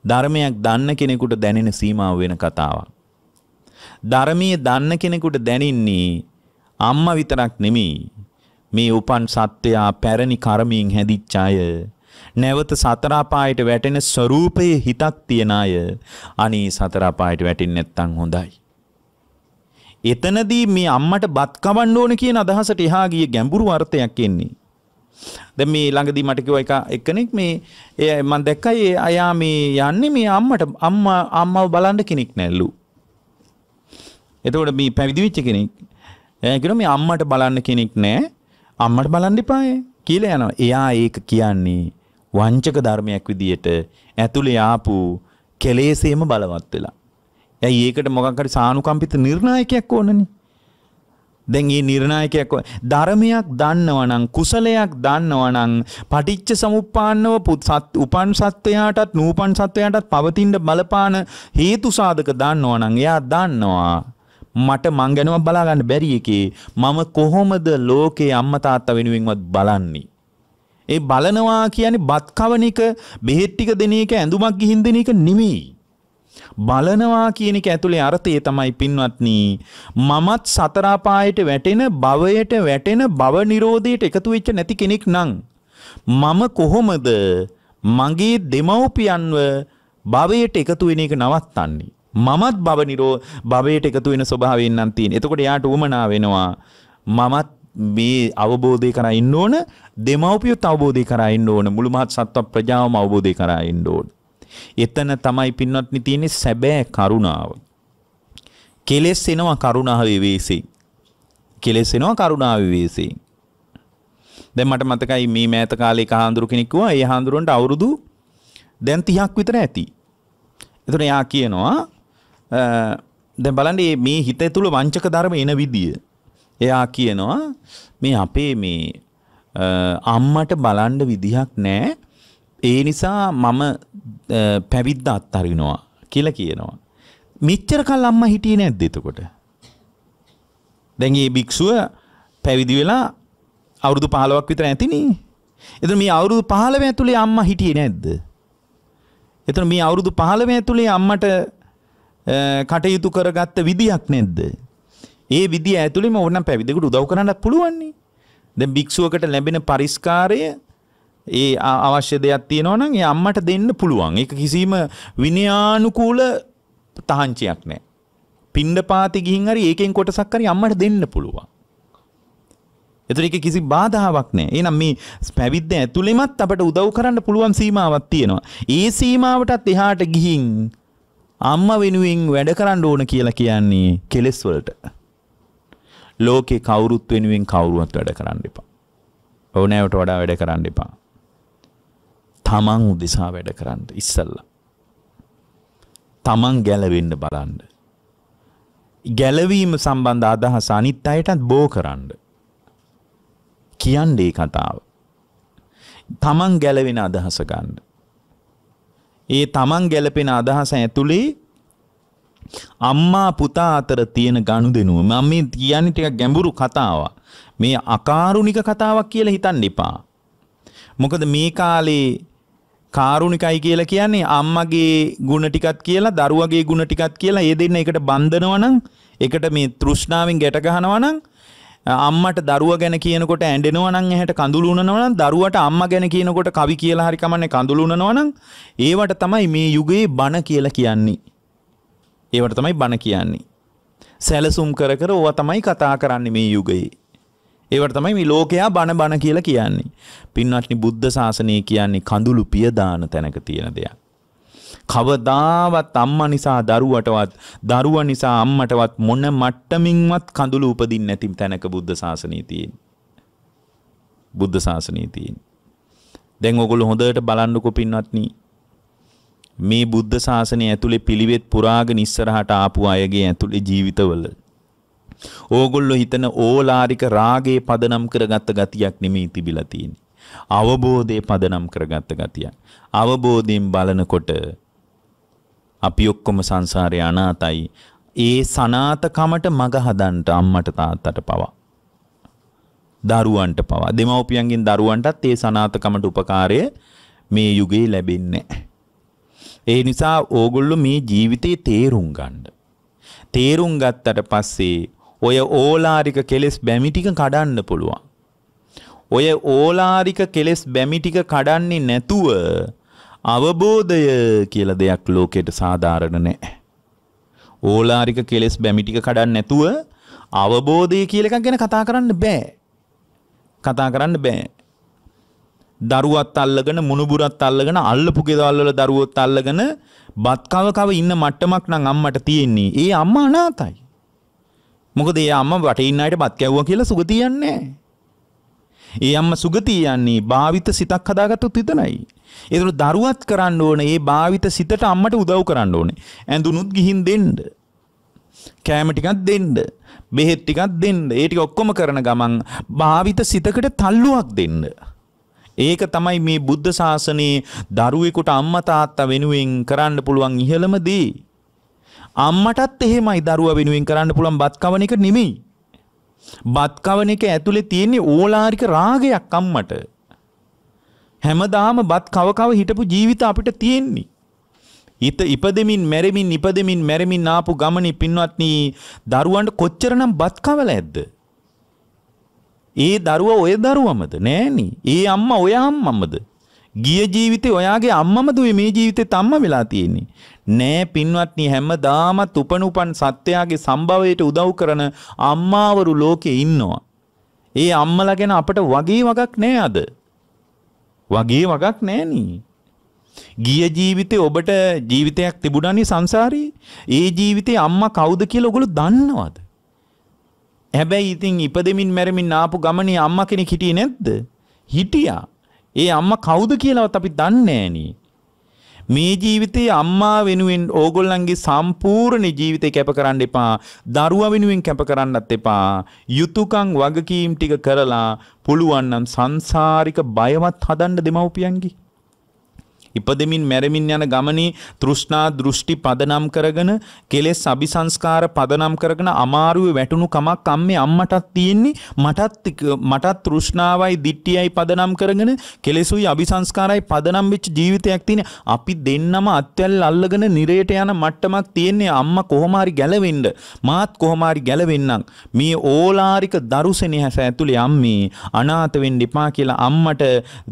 ධර්මයක් දන්න කෙනෙකුට දැනෙන සීමාව වෙන කතාවක්. ධර්මයේ දන්න කෙනෙකුට දැනින්නේ අම්මා විතරක් නෙමෙයි. මේ උපන් සත්වයා පැරණි කර්මයෙන් හැදිච්ච අය නැවත සතර අපායට වැටෙන ස්වરૂපයේ හිතක් තියන අය අනී සතර අපායට වැටෙන්නේ නැත්තම් හොඳයි. එතනදී මේ අම්මට බත් කවන්න ඕන කියන අදහසට එහා ගිය ගැඹුරු අර්ථයක් එන්නේ. දැන් මේ ළඟදී මට කිව්වා එක එක්කෙනෙක් මේ ඒ මම දැක්කයි ඒ අයා මේ යන්නේ මේ අම්මට අම්මා අම්මව බලන්න කෙනෙක් නැල්ලු. එතකොට මේ පැවිදි වෙච්ච කෙනෙක් එයා කියනවා මේ අම්මට බලන්න කෙනෙක් නැහැ. අම්මට බලන්න එපායේ කියලා යනවා. එයා ඒක කියන්නේ වංචක ධර්මයක් විදියට ඇතුලේ ආපු කෙලෙසේම බලවත් වෙලා. ඇයි ඒකට මොකක් හරි සානුකම්පිත නිර්ණායකයක් ඕනනේ. දැන් මේ නිර්ණායකයක් ධර්මයක් දන්නවනම් කුසලයක් දන්නවනම් පටිච්ච සමුප්පාන්නව උපන් සත්වයාටත් නූපන් සත්වයාටත් පවතින බලපාන හේතු සාධක දන්නවනම් එයා දන්නවා මට මං ගැනව බලා ගන්න බැරි එකේ මම කොහොමද ලෝකේ අම්මා තාත්තා වෙනුවෙන්වත් බලන්නේ ඒ බලනවා කියන්නේ බත් කවන එක බෙහෙත් ටික දෙන එක ඇඳුමක් ගිහින් දෙන එක නෙමෙයි. බලනවා කියන එක ඇතුලේ අර්ථය තමයි පින්වත්නි මමත් සතර අපායට වැටෙන භවයට වැටෙන භව නිරෝධයට එකතු වෙච්ච නැති කෙනෙක් නම් මම කොහොමද මගේ දෙමව්පියන්ව භවයට එකතු වෙන එක නවත්තන්නේ? මමත් භව නිරෝ භවයට එකතු වෙන ස්වභාවයෙන් නම් තියෙන. එතකොට යාට උමනා වෙනවා මමත් මේ අවබෝධය කරා ඉන්න ඕන දෙමව්පියොත් අවබෝධය කරා ඉන්න ඕන මුළු මහත් සත්ව ප්‍රජාවම අවබෝධය කරා ඉන්න ඕන. එතන තමයි පින්වත්නි තියෙන්නේ සැබෑ කරුණාව. කෙලෙස් එනවා කරුණාව විවේසී. කෙලෙස් එනවා කරුණාව විවේසී. දැන් මට මතකයි මේ මෑත කාලේ කහඳුරු කෙනෙක් කිව්වා ඒ හඳුරන්ට අවුරුදු දැන් 30ක් විතර ඇති. එතකොට එයා කියනවා දැන් බලන්න මේ හිත තුළ වංචක ධර්ම එන විදිය. එයා කියනවා මේ අපේ මේ අම්මට බලන්න විදිහක් නැහැ. ඒ නිසා මම පැවිද්ද අත්හරිනවා කියලා කියනවා. මෙච්චර කල් අම්මා හිටියේ නැද්ද එතකොට? දැන් මේ භික්ෂුව පැවිදි වෙලා අවුරුදු 15ක් විතර ඇතිනේ. එතන මේ අවුරුදු 15 ඇතුලේ අම්මා හිටියේ නැද්ද? එතන මේ අවුරුදු 15 ඇතුලේ අම්මට කටයුතු කරගත්ත විදියක් නැද්ද? ඒ විදිය ඇතුළෙම ඕනම් පැවිදෙකුට උදව් කරන්නත් පුළුවන් නේ. දැන් භික්ෂුවකට ලැබෙන පරිස්කාරය ඒ අවශ්‍ය දෙයක් තියෙනවා නම් ඒ අම්මට දෙන්න පුළුවන්. ඒක කිසිම විනයානුකූල තහංචියක් නැහැ. පින්ඩ පාති ගිහින් හරි ඒකෙන් කොටසක් හරි අම්මට දෙන්න පුළුවන්. එතන එක කිසි බාධාවක් නැහැ. එහෙනම් මේ පැවිද්ද ඇතුළෙමත් අපට උදව් කරන්න පුළුවන් සීමාවක් තියෙනවා. ඒ සීමාවටත් එහාට ගිහින් අම්මා වෙනුවෙන් වැඩ කරන්න ඕන කියලා කියන්නේ කෙලෙස් වලට. ලෝකේ කවුරුත් වෙනුවෙන් කවුරුවත් වැඩ කරන්න එපා. ඕනෑවට වඩා වැඩ කරන්න එපා. තමන් උදෙසා වැඩ කරන්න ඉස්සල්ලා. තමන් ගැලවෙන්න බලන්න. ගැලවීම සම්බන්ධ අදහස අනිත් අයටත් බෝ කරන්න. කියන්න ඒ කතාව. තමන් ගැලවෙන අදහස ගන්න. ඒ තමන් ගැලපෙන අදහස ඇතුළේ අම්මා පුතා අතර තියෙන ගනුදෙනුව මම මේ කියන්නේ ටිකක් ගැඹුරු කතාවක්. මේ අකාරුණික කතාවක් කියලා හිතන්න එපා. මොකද මේ කාලේ කාරුණිකයි කියලා කියන්නේ අම්මගේ ಗುಣ ටිකක් කියලා දරුවගේ ಗುಣ ටිකක් කියලා ඒ දෙන්න එකට බන්ධනවා නම් එකට මේ තෘෂ්ණාවෙන් ගැට ගහනවා නම් අම්මට දරුව ගැන කියනකොට ඇඬෙනවා නම් ඇහැට කඳුළු උනනවා නම් දරුවට අම්මා ගැන කියනකොට කවි කියලා හරි කමන්නේ කඳුළු උනනවා නම් ඒවට තමයි මේ යුගයේ බණ කියලා කියන්නේ. ඒවට තමයි බණ කියන්නේ. සැලසුම් කර කර ඕවා තමයි කතා කරන්නේ මේ යුගයේ. ඒවට තමයි මේ ලෝකයා බණ බණ කියලා කියන්නේ. පින්වත්නි බුද්ධ ශාසනය කියන්නේ කඳුළු පියදාන තැනක තියෙන දෙයක්. කවදාවත් අම්මා නිසා දරුවටවත් දරුවා නිසා අම්මටවත් මොන මට්ටමින්වත් කඳුළු උපදින්නේ නැති තැනක බුද්ධ ශාසනය තියෙන්නේ. බුද්ධ ශාසනය තියෙන්නේ. දැන් ඔයගොල්ලෝ හොඳට බලන්නකෝ පින්වත්නි. මේ බුද්ධ ශාසනය ඇතුලේ පිළිවෙත් පුරාගෙන ඉස්සරහට ආපු අයගේ ඇතුලේ ජීවිතවල ඕගොල්ලෝ හිතන ඕලාරික රාගේ පදනම් කරගත්ත ගතියක් නෙමෙයි තිබිලා තියෙන්නේ. අවබෝධයේ පදනම් කරගත්ත ගතියක්. අවබෝධයෙන් බලනකොට අපි ඔක්කොම සංසාරේ අනාතයි. ඒ සනාතකමට මග හදන්ට අම්මට තාත්තට පවා. දරුවන්ට පවා. දෙමව්පියන්ගෙන් දරුවන්ටත් ඒ සනාතකමට උපකාරය මේ යුගයේ ලැබෙන්නේ ඒ නිසා ඕගොල්ලෝ මේ ජීවිතේ තේරුම් ගන්න. තේරුම් ගත්තට පස්සේ ඔය ඕලාරික කෙලෙස් බැමි ටික කඩන්න පුළුවන්. ඔය ඕලාරික කෙලෙස් බැමි ටික කඩන්නේ නැතුව අවබෝධය කියලා දෙයක් ලෝකෙට සාධාරණ නැහැ. ඕලාරික කෙලෙස් බැමි ටික කඩන්න නැතුව අවබෝධය කියලා එකක් ගැන කතා කරන්න බෑ. කතා කරන්න බෑ. දරුවත් අල්ලගෙන මුණුබුරත් අල්ලගෙන අල්ලපු ගෙදවල් වල දරුවොත් අල්ලගෙන බත් කව කව ඉන්න මට්ටමක් නම් අම්මට තියෙන්නේ. ඒ අම්මා අනාතයි. මොකද ඒ අම්මා වටේ ඉන්න අයට බත් කැවුවා කියලා සුගතිය යන්නේ ඒ අම්මා සුගතිය යන්නේ භාවිත සිතක් හදාගත්තොත් විතරයි. ඒතර දරුවත් කරන්න ඕනේ ඒ භාවිත සිතට අම්මට උදව් කරන්න ඕනේ. ඇඳුනුත් ගිහින් දෙන්න. කෑම ටිකක් දෙන්න. බෙහෙත් ටිකක් දෙන්න. ඒ ටික ඔක්කොම කරන ගමන් භාවිත සිතකට තල්ලුවක් දෙන්න. ඒක තමයි මේ බුද්ධ ශාසනයේ දරුවෙකුට අම්මා තාත්තා වෙනුවෙන් කරන්න පුළුවන් ඉහළම දේ. අම්මටත් එහෙමයි දරුවා වෙනුවෙන් කරන්න පුළුවන් බත් කවන එක නෙමෙයි. බත් කවන එක ඇතුලේ තියෙන්නේ ඕලාරික රාගයක් අම්මට. හැමදාම බත් කව කව හිටපු ජීවිත අපිට තියෙන්නේ. හිත ඉපදෙමින් මැරෙමින් ඉපදෙමින් මැරෙමින් ආපු ගමනේ පින්වත්නි දරුවන්ට කොච්චරනම් බත් කවල ඇද්ද? ඒ දරුවා ඔය දරුවමද නෑනි. ඒ අම්මා ඔය අම්මමද? ගිය ජීවිතේ ඔයාගේ අම්මමද මේ ජීවිතේ අම්මා වෙලා තියෙන්නේ. නෑ පින්වත්නි හැමදාමත් උපනුපන් සත්‍යයාගේ සම්භවයට උදව් කරන අම්මාවරු ලෝකේ ඉන්නවා. ඒ අම්මලා ගැන අපට වගේ වගක් නෑ අද. වගේ වගක් නෑනී. ගිය ජීවිතේ ඔබට ජීවිතයක් තිබුණානේ සංසාරේ. ඒ ජීවිතේ අම්මා කවුද කියලා ඔයගොල්ලෝ දන්නවද? හැබැයි ඉතින් ඉපදෙමින් මැරෙමින් ආපු ගමනේ අම්මා කෙනෙක් හිටියේ නැද්ද? හිටියා. ඒ අම්මා කවුද කියලාවත් අපි දන්නේ නෑනේ. මේ ජීවිතේ අම්මා වෙනුවෙන් ඕගොල්ලන්ගේ සම්පූර්ණ ජීවිතේ කැප කරන්න එපා. දරුවා වෙනුවෙන් කැප කරන්නත් එපා. යුතුයකම් වගකීම් ටික කරලා පුළුවන් නම් සංසාරික බයවත් හදන්න දෙමව්පියන්ගේ. ඉපදෙමින් මැරෙමින් යන ගමනේ තෘෂ්ණා දෘෂ්ටි පදනම් කරගෙන කෙලෙස් අபிසංස්කාර පදනම් කරගෙන අමාරුවේ වැටුණු කමක් අම්මේ අම්මටත් තියෙන්නේ. මටත් මටත් තෘෂ්ණාවයි දිට්ඨියයි පදනම් කරගෙන කෙලෙසුයි අபிසංස්කාරයි පදනම් වෙච්ච ජීවිතයක් තියෙන අපි දෙන්නම අත්වැල් අල්ලගෙන නිරයට යන මට්ටමක් තියෙන්නේ අම්මා කොහොම හරි ගැලවෙන්න. මාත් කොහොම හරි ගැලවෙන්නම්. මේ ඕලාරික දරුසෙනෙ හැස ඇතුලේ අම්මේ අනාථ වෙන්න එපා කියලා අම්මට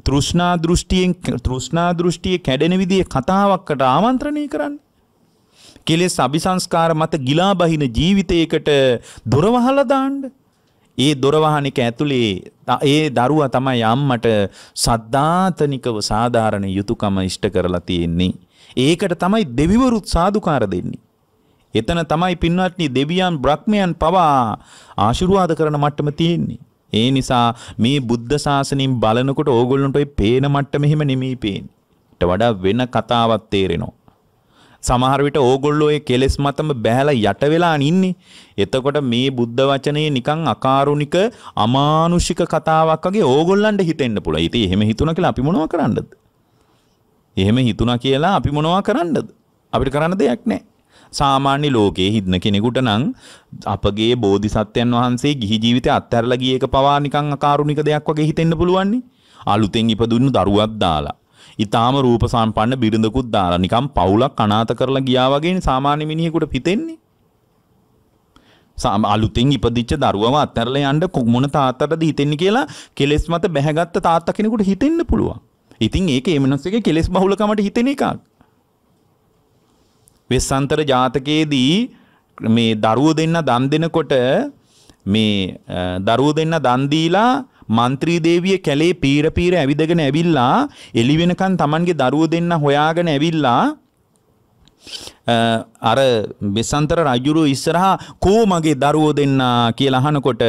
තෘෂ්ණා දෘෂ්ටියෙන් තෘෂ්ණා දෘෂ්ටිය සමාධිය කැඩෙන විදිහේ කතාවක්කට ආමන්ත්‍රණය කරන්නේ. කෙලෙස් අபிසංස්කාර මත ගිලා බහින ජීවිතයකට දොරවහලා දාන්න. ඒ දොරවහන එක ඇතුලේ ඒ දරුවා තමයි අම්මට සද්ධාතනිකව සාධාරණ යුතුයකම ඉෂ්ට කරලා තියෙන්නේ. ඒකට තමයි දෙවිවරුත් සාදුකාර දෙන්නේ. එතන තමයි පින්වත්නි දෙවියන් බ්‍රහ්මයන් පවා ආශිර්වාද කරන මට්ටම තියෙන්නේ. ඒ නිසා මේ බුද්ධ ශාසනයෙන් බලනකොට ඕගොල්ලන්ට ඔය පේන මට්ටම එහෙම නෙමෙයි පේන්නේ. වඩා වෙන කතාවක් තේරෙනවා. සමහර විට ඕගොල්ලෝ ඒ කෙලෙස් මතම බැහැලා යට වෙලා ඉන්නේ. එතකොට මේ බුද්ධ වචනේ නිකන් අකාරුණික අමානුෂික කතාවක් වගේ ඕගොල්ලන්ට හිතෙන්න පුළුවන්. ඉතින් එහෙම හිතුණා කියලා අපි මොනවද කරන්නද? එහෙම හිතුණා කියලා අපි මොනවා කරන්නද? අපිට කරන්න දෙයක් නැහැ. සාමාන්‍ය ලෝකයේ හිටන කෙනෙකුට නම් අපගේ බෝධිසත්වයන් වහන්සේ ගිහි ජීවිතය අත්හැරලා ගිය එක පවා නිකන් අකාරුණික දෙයක් වගේ හිතෙන්න පුළුවන් නේ. අලුතෙන් ඉපදුණු දරුවක් දාලා ඊටාම රූප සම්පන්න බිරිඳකුත් දාලා නිකම් පවුලක් අනාථ කරලා ගියා වගේ සාමාන්‍ය මිනිහෙකුට පිතෙන්නේ. අලුතෙන් ඉපදිච්ච දරුවව අත්හැරලා යන්න මොන තාත්තටද හිතෙන්නේ කියලා කෙලෙස් මත බැහැගත්ත තාත්තා කෙනෙකුට හිතෙන්න පුළුවන්. ඉතින් ඒක ඒ මිනිස්සුගේ කෙලෙස් බහුලකමට හිතෙන එකක්. වෙස්සන්තර ජාතකයේදී මේ දරුවෝ දෙන්න දන් දෙනකොට මේ දරුවෝ දෙන්න දන් දීලා මන්ත්‍රී දේවිය කැලේ පීර පීර ඇවිදගෙන ඇවිල්ලා එළි වෙනකන් Tamanගේ දරුවෝ දෙන්න හොයාගෙන ඇවිල්ලා අර බෙසන්තර රජුරු ඉස්සරහා කෝ මගේ දරුවෝ දෙන්න කියලා අහනකොට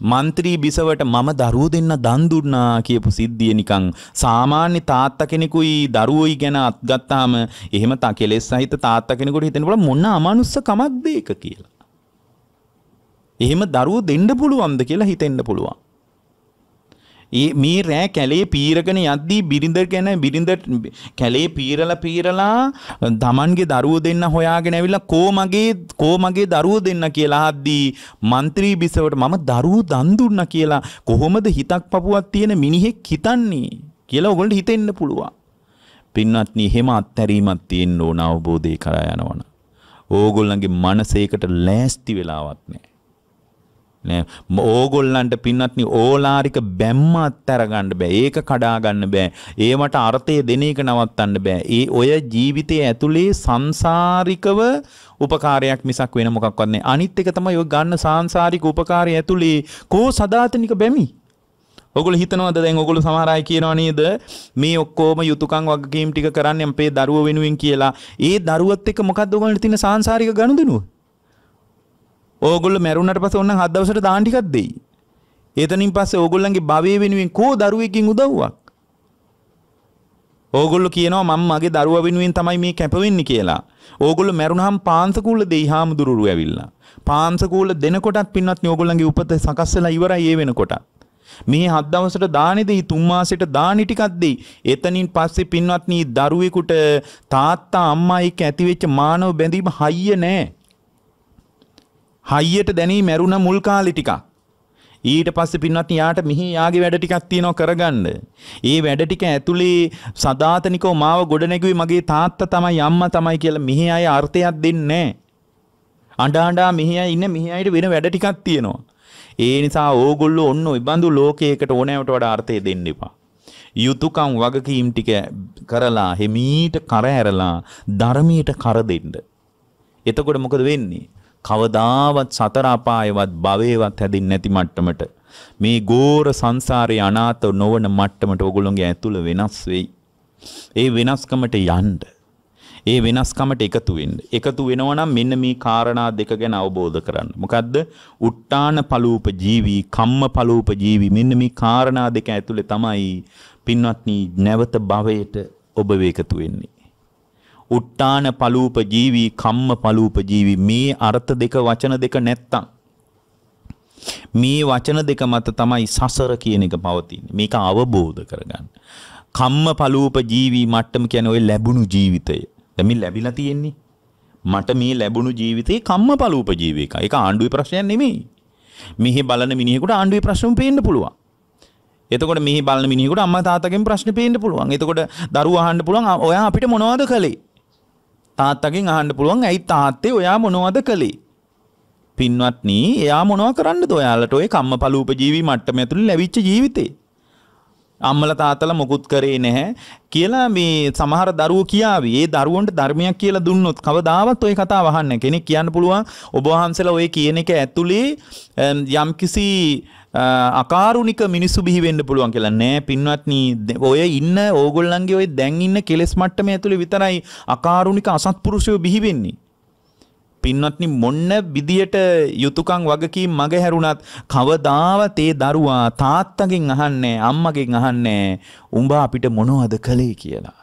මන්ත්‍රී බිසවට මම දරුවෝ දෙන්න දන් දුන්නා කියපු සිද්ධිය නිකන් සාමාන්‍ය තාත්තා කෙනෙකුයි දරුවෝයි ගැන අත්ගත්තාම එහෙම තා කෙලෙස් සහිත තාත්තා කෙනෙකුට හිතෙන්න පුළුවන් මොන අමනුස්ස කමක්ද ඒක කියලා. එහෙම දරුවෝ දෙන්න පුළුවන්ද කියලා හිතෙන්න පුළුවන්. ඒ මේ රෑ කැලේ පීරගෙන යද්දී බිරිඳ ගැන බිරිඳ කැලේ පීරලා පීරලා තමන්ගේ දරුවෝ දෙන්න හොයාගෙන ඇවිල්ලා කෝ මගේ කෝ මගේ දරුවෝ දෙන්න කියලා අහද්දී മന്ത്രി බිසවට මම දරුවෝ දන් දුන්නා කියලා කොහොමද හිතක් පපුවක් තියෙන මිනිහෙක් හිතන්නේ කියලා ඔයගොල්ලෝ හිතෙන්න පුළුවන්. පින්වත්නි එහෙම අත්හැරීමක් තියෙන්න ඕන අවබෝධය කරා යනවන. ඕගොල්ලන්ගේ මනසේකට ලෑස්ති වෙලාවක් නැහැ. නෑ. ඕගොල්ලන්ට පින්නත්නි ඕලාරික බැම්ම අත්තරගන්න බෑ. ඒක කඩාගන්න බෑ. ඒවට අර්ථය දෙන එක නවත්තන්න බෑ. ඒ ඔය ජීවිතය ඇතුළේ සංසාරිකව උපකාරයක් මිසක් වෙන මොකක්වත් නෑ. අනිත් එක තමයි ඔය ගන්න සාංසාරික උපකාරය ඇතුළේ කෝ සදාතනික බැමි? ඔගොල්ලෝ හිතනවද දැන් ඔගොල්ලෝ සමහර අය කියනවා නේද? මේ ඔක්කොම යුතුයකම් වගකීම් ටික කරන්නේ අපේ දරුවෝ වෙනුවෙන් කියලා. ඒ දරුවත් එක්ක මොකද්ද ඔයගොල්ලන්ට තියෙන සාංසාරික ගනුදෙනුව? ඕගොල්ලෝ මැරුණට පස්සේ ඔන්න හත් දවසට දාන් ටිකක් දෙයි. එතනින් පස්සේ ඕගොල්ලන්ගේ භවයේ වෙනුවෙන් කෝ දරුවෙකින් උදව්වක්. ඕගොල්ලෝ කියනවා මම මගේ දරුවා වෙනුවෙන් තමයි මේ කැප වෙන්නේ කියලා. ඕගොල්ලෝ මැරුණාම පාංශකූල දෙයි හාමුදුරුවෝ ඇවිල්ලා. පාංශකූල දෙනකොටත් පින්වත්නි ඕගොල්ලන්ගේ උපත සකස් වෙලා ඉවරයි ඒ වෙනකොටත්. මේ හත් දවසට දානි දෙයි තුන් මාසෙට දානි ටිකක් දෙයි. එතනින් පස්සේ පින්වත්නි දරුවෙකුට තාත්තා අම්මා එක්ක ඇතිවෙච්ච මානව බැඳීම හයිය නෑ. හයියට දැනී මැරුණ මුල් කාලෙ ටිකක්. ඊට පස්සේ පින්වත් යාට මිහි යාගේ වැඩ ටිකක් තියෙනවා කරගන්න. ඒ වැඩ ටික ඇතුලේ සදාතනිකව මාව ගොඩනැගුවේ මගේ තාත්තා තමයි අම්මා තමයි කියලා මිහි අය අර්ථයක් දෙන්නේ අඬ අඬා මිහි අය ඉන්න මිහි අයට වෙන වැඩ ටිකක් තියෙනවා. ඒ නිසා ඕගොල්ලෝ ඔන්න ඔය බඳු ලෝකයකට ඕනෑමට වඩා අර්ථය දෙන්න එපා. යුතුයකම් වගකීම් ටික කරලා හිමීට කර ඇරලා ධර්මයට කර දෙන්න. එතකොට මොකද වෙන්නේ? කවදාවත් සතර අපායවත් භවයවත් හැදින් නැති මට්ටමට මේ ගෝර සංසාරයේ අනාත නොවන මට්ටමට ඔගොල්ලොන්ගේ ඇතුළ වෙනස් වෙයි. ඒ වෙනස්කමට යන්න. ඒ වෙනස්කමට එකතු වෙන්න. එකතු වෙනවා නම් මෙන්න මේ කාරණා දෙක ගැන අවබෝධ කරන්න. මොකද්ද? උට්ටාන පලූප ජීවි, කම්ම පලූප ජීවි මෙන්න මේ කාරණා දෙක ඇතුලේ තමයි පින්වත්නි නැවත භවයට ඔබ වේකතු වෙන්නේ. උට්ටාන පලූප ජීවී කම්ම පලූප ජීවි මේ අර්ථ දෙක වචන දෙක නැත්තම් මේ වචන දෙක මත තමයි සසර කියන එක පවතින්නේ මේක අවබෝධ කරගන්න කම්ම පලූප ජීවී මට්ටම කියන්නේ ওই ලැබුණු ජීවිතය. දැන් මේ ලැබිලා තියෙන්නේ. මට මේ ලැබුණු ජීවිතේ කම්ම පලූප ජීවිතය. ඒක ආණ්ඩුවේ ප්‍රශ්නයක් නෙමෙයි. මෙහි බලන මිනිහෙකුට ආණ්ඩුවේ ප්‍රශ්න පේන්න පුළුවන්. එතකොට මෙහි බලන මිනිහෙකුට අම්මා තාත්තගෙන් ප්‍රශ්න පේන්න පුළුවන්. එතකොට දරුවා අහන්න පුළුවන් ඔයා අපිට මොනවද කළේ? තාත්තගෙන් අහන්න පුළුවන් ඇයි තාත්තේ ඔයා මොනවද කළේ? පින්වත්නි එයා මොනව කරන්නද ඔයාලට ඔය කම්මපලූප ජීවි මට්ටම ඇතුළේ ලැබිච්ච ජීවිතේ? අම්මල තාත්තලා මොකුත් කරේ නැහැ කියලා මේ සමහර දරුවෝ කියාවි. ඒ දරුවන්ට ධර්මයක් කියලා දුන්නොත් කවදාවත් ওই කතාව අහන්නේ කෙනෙක් කියන්න පුළුවන්. ඔබ වහන්සේලා ඔය කියන එක ඇතුලේ යම්කිසි අකාරුණික මිනිස්සු බිහි වෙන්න පුළුවන් කියලා නෑ. පින්වත්නි ඔය ඉන්න ඕගොල්ලන්ගේ ඔය දැන් ඉන්න කෙලෙස් මට්ටම ඇතුලේ විතරයි අකාරුණික අසත්පුරුෂයෝ බිහි වෙන්නේ. පින්වත්නි මොන්න විදියට යුතුයකම් වගකීම් මග හැරුණත් කවදාවත් ඒ දරුවා තාත්තගෙන් අහන්නේ අම්මගෙන් අහන්නේ උඹ අපිට මොනවද කළේ කියලා.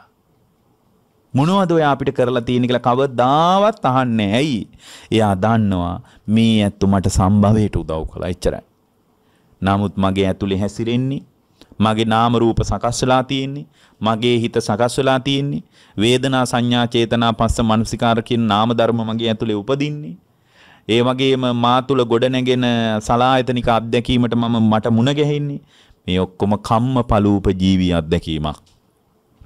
මොනවද ඔයා අපිට කරලා තියෙන කියලා කවදාවත් අහන්නේ ඇයි? එයා දන්නවා මේ ඇත්තු මට සම්භවයට උදව් කළා එච්චරයි. නමුත් මගේ ඇතුලේ හැසිරෙන්නේ මගේ නාම රූප සකස් වෙලා තියෙන්නේ මගේ හිත සකස් වෙලා තියෙන්නේ වේදනා සංඥා චේතනා පස්ස මනසිකාර කියන නාම ධර්ම මගේ ඇතුලේ උපදින්නේ. ඒ වගේම මා තුල ගොඩනැගෙන සලායතනික අත්දැකීමට මම මට මුණ ගැහෙන්නේ මේ ඔක්කොම කම්ම පලූප ජීවී අත්දැකීමක්.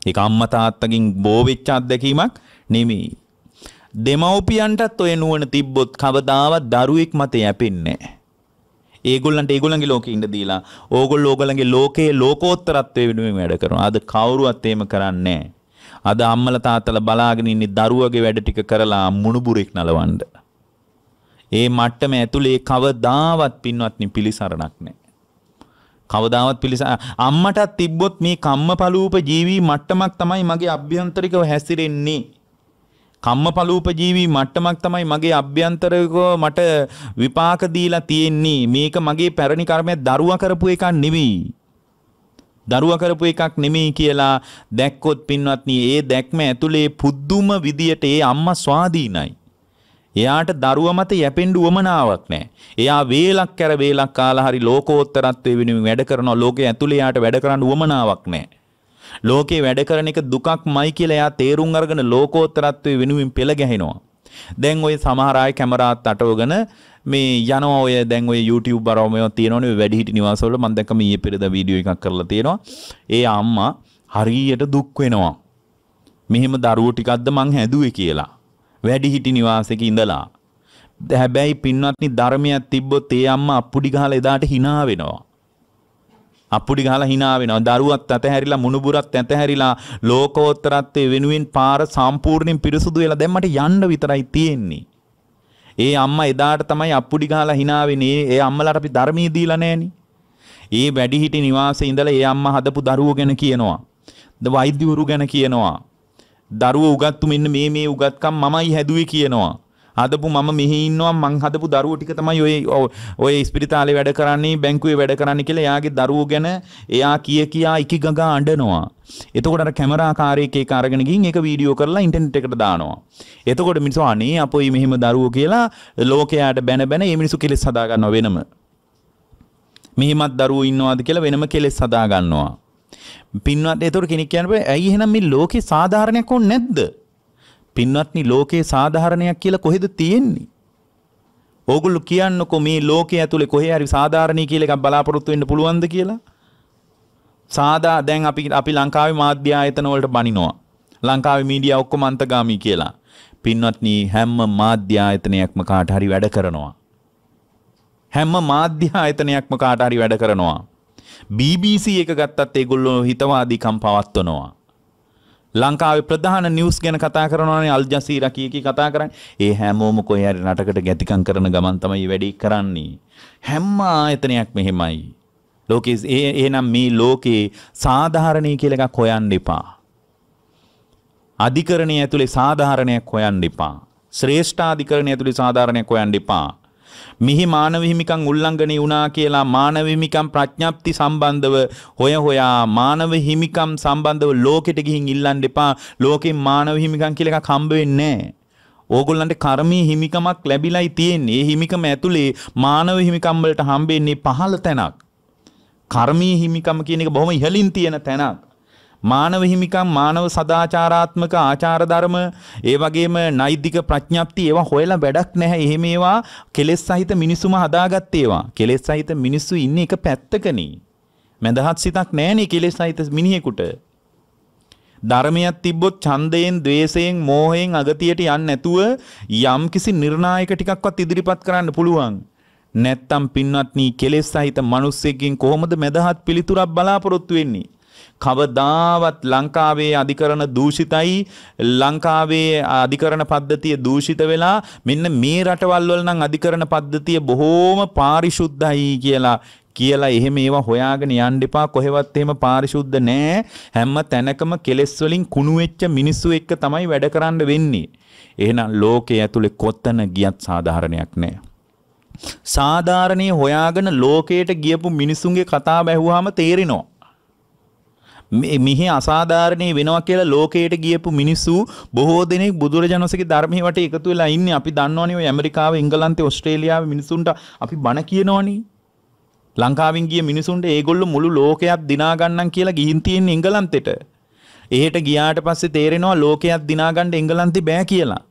ඒක අම්මා තාත්තගෙන් බෝ වෙච්ච අත්දැකීමක් නෙමෙයි. දෙමව්පියන්ටත් ඔය නුවණ තිබ්බොත් කවදාවත් දරුවෙක් මත යැපෙන්නේ නැහැ. ඒගොල්ලන්ට ඒගොල්ලන්ගේ ලෝකෙ ඉන්න දීලා ඕගොල්ලෝ ඕගොල්ලන්ගේ ලෝකයේ ලෝකෝත්තරත්වයේ වෙනුවෙන් වැඩ කරනවා. අද කවුරුවත් එහෙම කරන්නේ අද අම්මලා තාත්තලා බලාගෙන ඉන්නේ දරුවගේ වැඩ ටික කරලා මුණුබුරෙක් නලවන්න. ඒ මට්ටම ඇතුලේ කවදාවත් පින්වත්නි පිළිසරණක් නැහැ. කවදාවත් පිළිස අම්මටත් තිබ්බොත් මේ කම්මපලූප ජීවී මට්ටමක් තමයි මගේ අභ්‍යන්තරිකව හැසිරෙන්නේ. කම්මපලූපජීවී මට්ටමක් තමයි මගේ අභ්‍යන්තරයක මට විපාක දීලා තියෙන්නේ. මේක මගේ පැරණි කර්මයක් දරුවා කරපු එකක් නෙවෙයි. දරුවා කරපු එකක් නෙමෙයි කියලා දැක්කොත් පින්වත්නි ඒ දැක්ම ඇතුලේ පුදුම විදියට ඒ අම්මා ස්වාධීනයි. එයාට දරුවා මත යැපෙන්න උවමනාවක් නැහැ. එයා වේලක් කර වේලක් කාලා හරි ලෝකෝත්තරත්වයේ වෙනුවෙන් වැඩ කරනවා. ලෝකයේ ඇතුලේ එයාට වැඩ කරන්න උවමනාවක් නැහැ. ලෝකේ වැඩ කරන එක දුකක්මයි කියලා එයා තේරුම් අරගෙන ලෝකෝත්තරත්වයේ වෙනුවෙන් පෙළ ගැහෙනවා. දැන් ওই සමහර අය කැමරාත් අටවගෙන මේ යනවා ඔය දැන් ඔය YouTube බරවම තියෙනවනේ වැඩිහිටි නිවාසවල මම දැක්කම ඊයේ පෙරේදා වීඩියෝ එකක් කරලා තියෙනවා. ඒ අම්මා හරියට දුක් වෙනවා. මෙහෙම දරුවෝ ටිකක්ද මං හැදුවේ කියලා. වැඩිහිටි නිවාසයක ඉඳලා. හැබැයි පින්වත්නි ධර්මයක් තිබ්බොත් ඒ අම්මා අප්පුඩි ගහලා එදාට hina වෙනවා. අප්පුඩි ගහලා hina වෙනවා. දරුවත් ඇතහැරිලා මුණුබුරත් ඇතහැරිලා ලෝකෝත්තරත්වයේ වෙනුවෙන් පාර සම්පූර්ණයෙන් පිරිසුදු වෙලා දැන් මට යන්න විතරයි තියෙන්නේ. ඒ අම්මා එදාට තමයි අප්පුඩි ගහලා hina වෙන්නේ. ඒ අම්මලාට අපි ධර්මයේ දීලා නැහෙනි. ඒ වැඩිහිටි නිවාසයේ ඉඳලා ඒ අම්මා හදපු දරුවෝ ගැන කියනවා. ද වෛද්‍යවරු ගැන කියනවා. දරුවෝ උගත්තු මෙන්න මේ මේ උගත්කම් මමයි හැදුවේ කියනවා. හදපු මම මෙහි ඉන්නවා මං හදපු දරුවෝ ටික තමයි ඔය ඔය ඉස්පිරිතාලේ වැඩ කරන්නේ බැංකුවේ වැඩ කරන්නේ කියලා එයාගේ දරුවෝ ගැන එයා කිය කියා ඉකි ගගා අඬනවා. එතකොට අර කැමරාකාරයෙක් ඒක අරගෙන ගිහින් ඒක වීඩියෝ කරලා ඉන්ටර්නෙට් එකට දානවා. එතකොට මිනිස්සු අනේ අපොයි මෙහෙම දරුවෝ කියලා ලෝකයාට බැන බැන මේ මිනිස්සු කෙලෙස් හදා ගන්නවා වෙනම. මෙහෙමත් දරුවෝ ඉන්නවාද කියලා වෙනම කෙලෙස් හදා ගන්නවා. පින්වත් එතකොට කෙනෙක් කියනවා ඇයි එහෙනම් මේ ලෝකේ සාධාරණයක් ඕනේ නැද්ද? පින්වත්නි ලෝකේ සාධාරණයක් කියලා කොහෙද තියෙන්නේ? ඕගොල්ලෝ කියන්නකෝ මේ ලෝකයේ ඇතුලේ කොහේ හරි සාධාරණී කියලා එකක් බලාපොරොත්තු වෙන්න පුළුවන්ද කියලා? සාදා දැන් අපි අපි ලංකාවේ මාධ්‍ය ආයතන වලට බනිනවා. ලංකාවේ මීඩියා ඔක්කොම අන්තගාමී කියලා. පින්වත්නි හැම මාධ්‍ය ආයතනයක්ම කාට හරි වැඩ කරනවා. හැම මාධ්‍ය ආයතනයක්ම කාට හරි වැඩ කරනවා. BBC එක ගත්තත් ඒගොල්ලෝ හිතවාදීකම් පවත්වනවා. ලංකාවේ ප්‍රධාන නිවුස් ගැන කතා කරනවානේ අල් ජසීරා කී කී කතා කරන්නේ. ඒ හැමෝම කොහේ හරි රටකට ගැතිකම් කරන ගමන් තමයි වැඩි කරන්නේ. හැම ආයතනයක් මෙහෙමයි. ලෝකේ ඒ එහෙනම් මේ ලෝකේ සාධාරණී කියලා එකක් හොයන්න එපා. අධිකරණය ඇතුලේ සාධාරණයක් හොයන්න එපා. ශ්‍රේෂ්ඨාධිකරණය ඇතුලේ සාධාරණයක් හොයන්න එපා. මිහි මානව හිමිකම් උල්ලංඝනය වුණා කියලා මානව හිමිකම් ප්‍රඥප්ති සම්බන්ධව හොය හොයා මානව හිමිකම් සම්බන්ධව ලෝකෙට ගිහින් ඉල්ලන්න එපා. ලෝකෙන් මානව හිමිකම් කියලා එකක් හම්බ වෙන්නේ නැහැ. ඕගොල්ලන්ට කර්මී හිමිකමක් ලැබිලයි තියෙන්නේ. ඒ හිමිකම ඇතුලේ මානව හිමිකම් වලට හම්බෙන්නේ පහළ තැනක්. කර්මී හිමිකම කියන එක බොහොම ඉහළින් තියෙන තැනක්. මානව හිමිකම් මානව සදාචාරාත්මක ආචාර ධර්ම ඒ වගේම නෛතික ප්‍රඥප්ති ඒවා හොයලා වැඩක් නැහැ. එහෙම ඒවා කෙලෙස් සහිත මිනිසුම හදාගත්ත ඒවා. කෙලෙස් සහිත මිනිස්සු ඉන්නේ එක පැත්තකනේ. මඳහත් සිතක් නැහැනේ කෙලෙස් සහිත මිනිහෙකුට. ධර්මයක් තිබ්බොත් ඡන්දයෙන්, द्वේෂයෙන්, මෝහයෙන් අගතියට යන්නේ නැතුව යම් කිසි නිර්ණායක ටිකක්වත් ඉදිරිපත් කරන්න පුළුවන්. නැත්තම් පින්වත්නි කෙලෙස් සහිත මිනිස්සෙක්ගෙන් කොහොමද මදහත් පිළිතුරක් බලාපොරොත්තු වෙන්නේ? කවදාවත් ලංකාවේ අධිකරණ දූෂිතයි ලංකාවේ අධිකරණ පද්ධතිය දූෂිත වෙලා මෙන්න මේ රටවල් වල නම් අධිකරණ පද්ධතිය බොහෝම පාරිශුද්ධයි කියලා කියලා එහෙම ඒවා හොයාගෙන යන්න එපා. කොහෙවත් එහෙම පාරිශුද්ධ නෑ. හැම තැනකම කෙලෙස් වලින් කුණු වෙච්ච මිනිස්සු එක්ක තමයි වැඩ කරන්න වෙන්නේ. එහෙනම් ලෝකයේ ඇතුලේ කොතන ගියත් සාධාරණයක් නෑ. සාධාරණේ හොයාගෙන ලෝකයට ගියපු මිනිසුන්ගේ කතාව ඇහුවාම තේරෙනවා. මෙහි අසාධාරණේ වෙනවා කියලා ලෝකයට ගියපු මිනිස්සු බොහෝ දෙනෙක් බුදුරජාණන්සේගේ ධර්මයේ වට එකතු වෙලා ඉන්නේ. අපි දන්නවනේ ඔය ඇමරිකාව, එංගලන්තේ, ඕස්ට්‍රේලියාවේ මිනිසුන්ට අපි බණ කියනවනේ. ලංකාවෙන් ගිය මිනිසුන්ට ඒගොල්ලෝ මුළු ලෝකයක් දිනා ගන්නම් කියලා ගිහින් තියෙන එංගලන්තෙට. එහෙට ගියාට පස්සේ තේරෙනවා ලෝකයක් දිනා ගන්න එංගලන්තේ බෑ කියලා.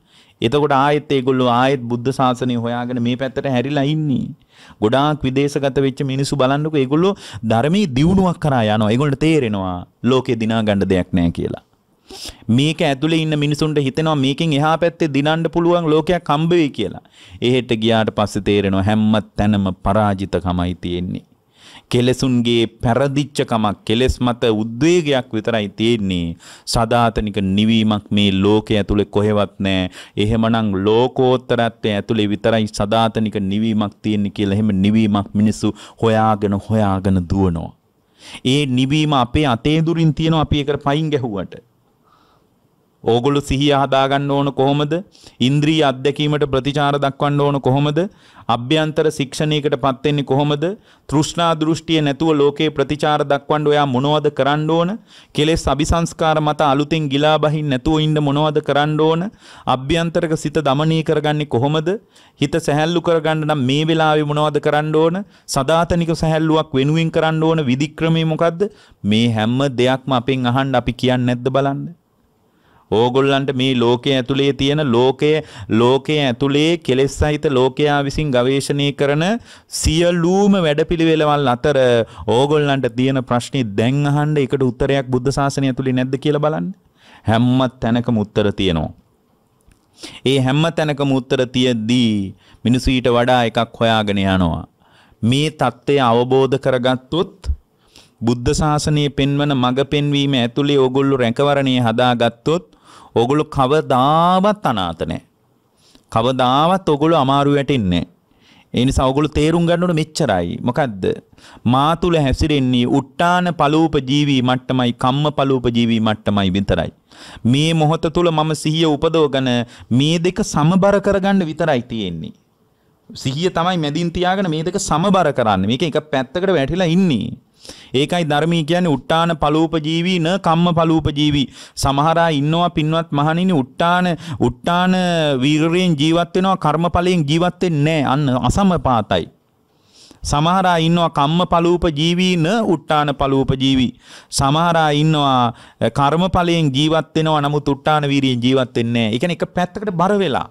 එතකොට ආයෙත් ඒගොල්ලෝ ආයෙත් බුද්ධ ශාසනය හොයාගෙන මේ පැත්තට හැරිලා ඉන්නේ. ගොඩාක් විදේශගත වෙච්ච මිනිස්සු බලන්නකෝ ඒගොල්ලෝ ධර්මයේ දියුණුවක් කරා යනවා. ඒගොල්ලන්ට තේරෙනවා ලෝකේ දිනා ගන්න දෙයක් නැහැ කියලා. මේක ඇතුලේ ඉන්න මිනිසුන්ට හිතෙනවා මේකෙන් එහා පැත්තේ දිනන්න පුළුවන් ලෝකයක් හම්බ වෙයි කියලා. එහෙට ගියාට පස්සේ තේරෙනවා හැම තැනම පරාජිතකමයි තියෙන්නේ. කෙලෙසුන්ගේ පැරදිච්චකමක් කෙලෙස් මත උද්වේගයක් විතරයි තියෙන්නේ. සදාතනික නිවීමක් මේ ලෝකයේ ඇතුලේ කොහෙවත් නැහැ. එහෙමනම් ලෝකෝත්තරත්වයේ ඇතුලේ විතරයි සදාතනික නිවීමක් තියෙන්නේ කියලා එහෙම නිවීමක් මිනිස්සු හොයාගෙන හොයාගෙන දුවනවා. ඒ නිවීම අපේ අතේ දුරින් තියෙනවා අපි ඒකට පයින් ගැහුවට. ඕගොල්ලෝ සිහිය හදාගන්න ඕන කොහොමද? ඉන්ද්‍රිය අධ්‍යක්ීමට ප්‍රතිචාර දක්වන්න ඕන කොහොමද? අභ්‍යන්තර ශික්ෂණයකට පත් වෙන්නේ කොහොමද? තෘෂ්ණා දෘෂ්ටිය නැතුව ලෝකේ ප්‍රතිචාර දක්වන්න ඔයා මොනවද කරන්න ඕන? කෙලෙස් අபிසංස්කාර මත අලුතෙන් ගිලා බහින් නැතුව ඉන්න මොනවද කරන්න ඕන? අභ්‍යන්තරක සිත দমনී කරගන්නේ කොහොමද? හිත සැහැල්ලු කරගන්න නම් මේ වෙලාවේ මොනවද කරන්න ඕන? සදාතනික සැහැල්ලුවක් වෙනුවෙන් කරන්න ඕන විධික්‍රමය මොකද්ද? මේ හැම දෙයක්ම අපෙන් අහන්න අපි කියන්නේ නැද්ද බලන්න. ඕගොල්ලන්ට මේ ලෝකයේ ඇතුලේ තියෙන ලෝකයේ ලෝකයේ ඇතුලේ කෙලෙස් සහිත ලෝකයා විසින් ගවේෂණය කරන සියලුම වැඩපිළිවෙළවල් අතර ඕගොල්ලන්ට තියෙන ප්‍රශ්නේ දැන් අහන්න ඒකට උත්තරයක් බුද්ධ ශාසනය ඇතුලේ නැද්ද කියලා බලන්න. හැම තැනකම උත්තර තියෙනවා. ඒ හැම තැනකම උත්තර තියෙද්දී මිනිස්සු ඊට වඩා එකක් හොයාගෙන යනවා. මේ தත්ත්වය අවබෝධ කරගත්තොත් බුද්ධ ශාසනයේ පෙන්වන මඟ පෙන්වීම ඇතුලේ ඕගොල්ලෝ රැකවරණේ හදාගත්තොත් ඕගොල්ලෝ කවදාවත් අනාත නැහැ. කවදාවත් ඕගොල්ලෝ අමාරු වැටෙන්නේ ඒ නිසා ඕගොල්ලෝ තේරුම් ගන්න ඕනේ මෙච්චරයි. මොකද්ද? මා තුල හැසිරෙන්නේ උට්ටාන පලූප ජීවි මට්ටමයි කම්ම පලූප ජීවි මට්ටමයි විතරයි. මේ මොහොත තුල මම සිහිය උපදවගෙන මේ දෙක සමබර කරගන්න විතරයි තියෙන්නේ. සිහිය තමයි මැදින් තියාගෙන මේ දෙක සමබර කරන්න. මේක එක පැත්තකට වැටිලා ඉන්නේ. ඒකයි ධර්මී කියන්නේ උට්ටාන පලූපජීවී න කම්ම පලූපජීවී. සමහර අය ඉන්නවා පින්වත් මහණෙනි උට්ටාන උට්ටාන වීරයෙන් ජීවත් වෙනවා කර්මඵලයෙන් ජීවත් වෙන්නේ නැහැ. අන්න අසමපාතයි. සමහර අය ඉන්නවා කම්ම පලූප ජීවී න උට්ටාන පලූප ජීවී. සමහර අය ඉන්නවා කර්මඵලයෙන් ජීවත් වෙනවා නමුත් උට්ටාන වීරියෙන් ජීවත් වෙන්නේ නැහැ. ඒ කියන්නේ එක පැත්තකට බර වෙලා.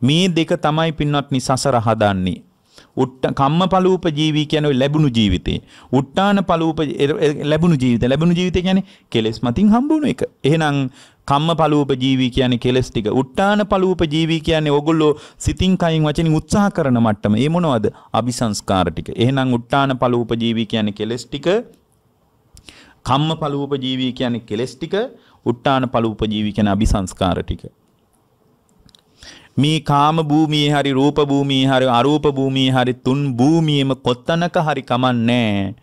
මේ දෙක තමයි පින්වත්නි සසර හදන්නේ. උට්ට කම්මපලූප ජීවී කියන්නේ ලැබුණු ජීවිතේ. උට්ටාන පලූප ලැබුණු ජීවිතේ. ලැබුණු ජීවිතේ කියන්නේ කෙලෙස් මතින් හම්බුණු එක. එහෙනම් කම්මපලූප ජීවී කියන්නේ කෙලෙස් ටික. උට්ටාන පලූප ජීවී කියන්නේ ඕගොල්ලෝ සිතින් කයින් වචනින් උත්සාහ කරන මට්ටම. ඒ මොනවද? අபிසංස්කාර ටික. එහෙනම් උට්ටාන පලූප ජීවී කියන්නේ කෙලෙස් ටික. කම්ම පලූප ජීවී කියන්නේ කෙලෙස් ටික. උට්ටාන පලූප ජීවී කියන්නේ අபிසංස්කාර ටික. මේ කාම භූමියේ හරි රූප භූමියේ හරි අරූප භූමියේ හරි තුන් භූමියේම කොත්තනක හරි කමන්නේ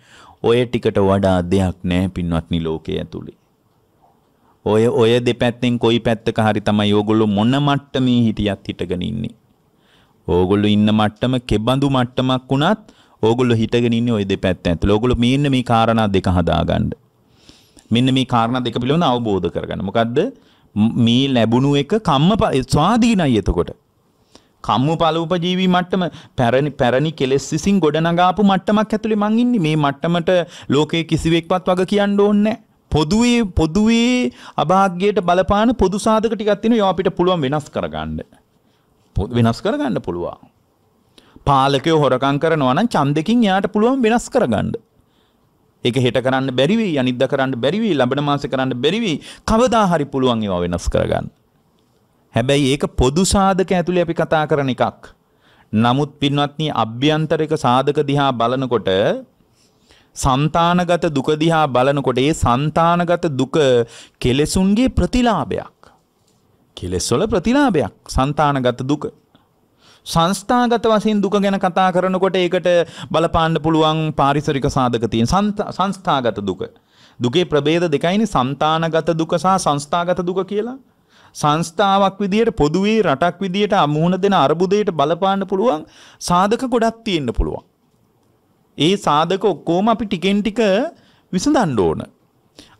ඔය ටිකට වඩා දෙයක් නැහැ පින්වත්නි ලෝකයේ ඇතුලේ. ඔය ඔය දෙපැත්තෙන් කොයි පැත්තක හරි තමයි ඕගොල්ලෝ මොන මට්ටමේ හිටියත් හිටගෙන ඉන්නේ. ඕගොල්ලෝ ඉන්න මට්ටම කෙබඳු මට්ටමක් වුණත් ඕගොල්ලෝ හිටගෙන ඉන්නේ ওই දෙපැත්ත ඇතුළේ. ඕගොල්ලෝ මෙන්න මේ කාරණා දෙක හදාගන්න. මෙන්න මේ කාරණා දෙක පිළිබඳව අවබෝධ කරගන්න. මොකද්ද? මේ ලැබුණු එක කම්ම ස්වාධීනයි එතකොට. කම්මු පලූපජීවී මට්ටම පැරණි පැරණි කෙලෙස් විසින් ගොඩනගාපු මට්ටමක් ඇතුලේ මං ඉන්නේ මේ මට්ටමට ලෝකයේ කිසිවෙක්වත් වග කියන්න ඕනේ පොදුවේ පොදුවේ අභාග්‍යයට බලපාන පොදු සාධක ටිකක් තියෙනවා ඒවා අපිට පුළුවන් වෙනස් කරගන්න. පො- වෙනස් කරගන්න පුළුවන්. පාලකයෝ හොරකම් කරනවා නම් ඡන්දකින් එයාට පුළුවන් වෙනස් කරගන්න. ඒක හෙට කරන්න බැරි වෙයි අනිද්ද කරන්න බැරි වෙයි ලබන මාසේ කරන්න බැරි වෙයි කවදා හරි පුළුවන් ඒවා වෙනස් කරගන්න. හැබැයි ඒක පොදු සාධක ඇතුලේ අපි කතා කරන එකක්. නමුත් පින්වත්නි අභ්‍යන්තරික සාධක දිහා බලනකොට సంతానගත දුක දිහා බලනකොට ඒ సంతానගත දුක කෙලෙසුන්ගේ ප්‍රතිලාභයක්. කෙලෙස්වල ප්‍රතිලාභයක් సంతానගත දුක. සංස්ථාගත වශයෙන් දුක ගැන කතා කරනකොට ඒකට බලපාන්න පුළුවන් පාරිසරික සාධක තියෙන සංස්ථාගත දුක. දුකේ ප්‍රභේද දෙකයිනේ సంతానගත දුක සහ සංස්ථාගත දුක කියලා. සංස්ථාවක් විදියට පොදුවේ රටක් විදියට අමුණ දෙන අර්බුදයට බලපාන්න පුළුවන් සාධක ගොඩක් තියෙන්න පුළුවන්. ඒ සාධක ඔක්කොම අපි ටිකෙන් ටික විසඳන්න ඕන.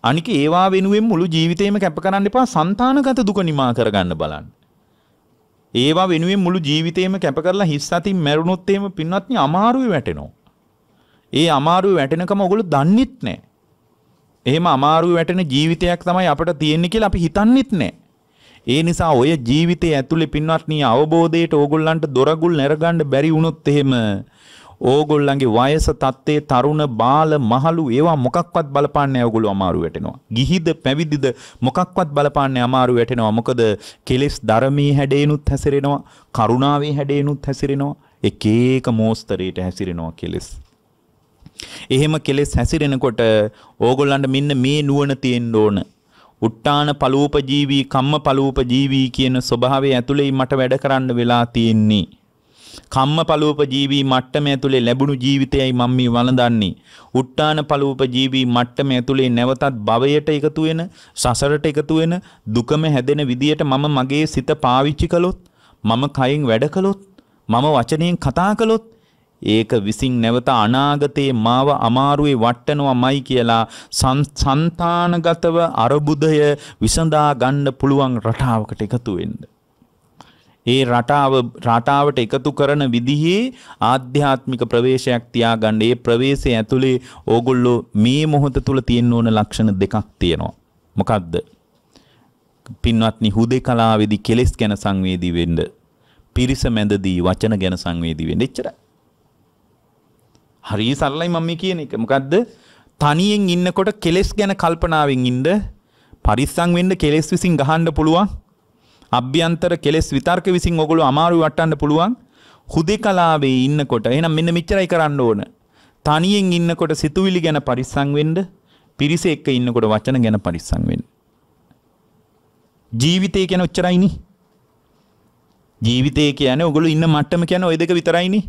අනික ඒවා වෙනුවෙන් මුළු ජීවිතේම කැප කරන්න එපා సంతానගත දුක නිමා කරගන්න බලන්න. ඒවා වෙනුවෙන් මුළු ජීවිතේම කැප කරලා හිස් අතින් මැරුණොත් එහෙම පින්වත්නි අමාරුවේ වැටෙනවා. ඒ අමාරුවේ වැටෙනකම ඔයගොල්ලෝ දන්නෙත් නැහැ. එහෙම අමාරුවේ වැටෙන ජීවිතයක් තමයි අපිට තියෙන්නේ කියලා අපි හිතන්නෙත් නැහැ. ඒ නිසා ඔය ජීවිතය ඇතුලේ පින්වත්නි අවබෝධයට ඕගොල්ලන්ට දොරගුල් නැරගන්න බැරි වුණොත් එහෙම ඕගොල්ලන්ගේ වයස තත්ත්වයේ තරුණ බාල මහලු ඒවා මොකක්වත් බලපාන්නේ නැහැ ඕගොල්ලෝ අමාරු වැටෙනවා. ගිහිද පැවිදිද මොකක්වත් බලපාන්නේ අමාරු වැටෙනවා. මොකද කෙලෙස් ධර්මයේ හැඩේනුත් හැසිරෙනවා, කරුණාවේ හැඩේනුත් හැසිරෙනවා, එක එක මෝස්තරයට හැසිරෙනවා කෙලෙස්. එහෙම කෙලෙස් හැසිරෙනකොට ඕගොල්ලන්ට මෙන්න මේ නුවණ තියෙන්න ඕන. උට්ටාන පලූපජීවී කම්ම පලූපජීවී කියන ස්වභාවය ඇතුළේ මට වැඩ කරන්න වෙලා තියෙන්නේ. කම්මපලූපජීවී මට්ටම ඇතුලේ ලැබුණු ජීවිතයයි මම මේ වළඳන්නේ. උට්ටාන පලූපජීවී මට්ටම ඇතුලේ නැවතත් භවයට එකතු වෙන, සසරට එකතු වෙන, දුකම හැදෙන විදියට මම මගේ සිත පාවිච්චි කළොත්, මම කයින් වැඩ කළොත්, මම වචනයෙන් කතා කළොත් ඒක විසින් නැවත අනාගතයේ මාව අමාරුවේ වට්ටනවාමයි කියලා සංතානගතව අරුබුදය විසඳා ගන්න පුළුවන් රටාවකට එකතු වෙන්නේ ඒ රටාව රටාවට එකතු කරන විදිහේ ආධ්‍යාත්මික ප්‍රවේශයක් තියාගන්න. ඒ ප්‍රවේශය ඇතුලේ ඕගොල්ලෝ මේ මොහොත තුල තියෙන්න ඕන ලක්ෂණ දෙකක් තියෙනවා. මොකද්ද? පින්වත්නි හුදේකලාවේදී කෙලෙස් ගැන සංවේදී වෙන්න. පිරිස මැදදී වචන ගැන සංවේදී වෙන්න. එච්චරයි. හරි සරලයි මම මේ කියන එක. මොකද්ද? තනියෙන් ඉන්නකොට කෙලෙස් ගැන කල්පනාවෙන් ඉන්න පරිස්සම් වෙන්න කෙලෙස් විසින් ගහන්න පුළුවන්. අභ්‍යන්තර කෙලෙස් විතර්ක විසින් ඔගොල්ලෝ අමාරු වටන්න පුළුවන්. හුදේකලාවේ ඉන්නකොට එහෙනම් මෙන්න මෙච්චරයි කරන්න ඕන. තනියෙන් ඉන්නකොට සිතුවිලි ගැන පරිස්සම් වෙන්න, පිරිස එක්ක ඉන්නකොට වචන ගැන පරිස්සම් වෙන්න. ජීවිතය කියන ඔච්චරයිනේ. ජීවිතය කියන්නේ ඔගොල්ලෝ ඉන්න මට්ටම කියන්නේ ওই දෙක විතරයිනේ.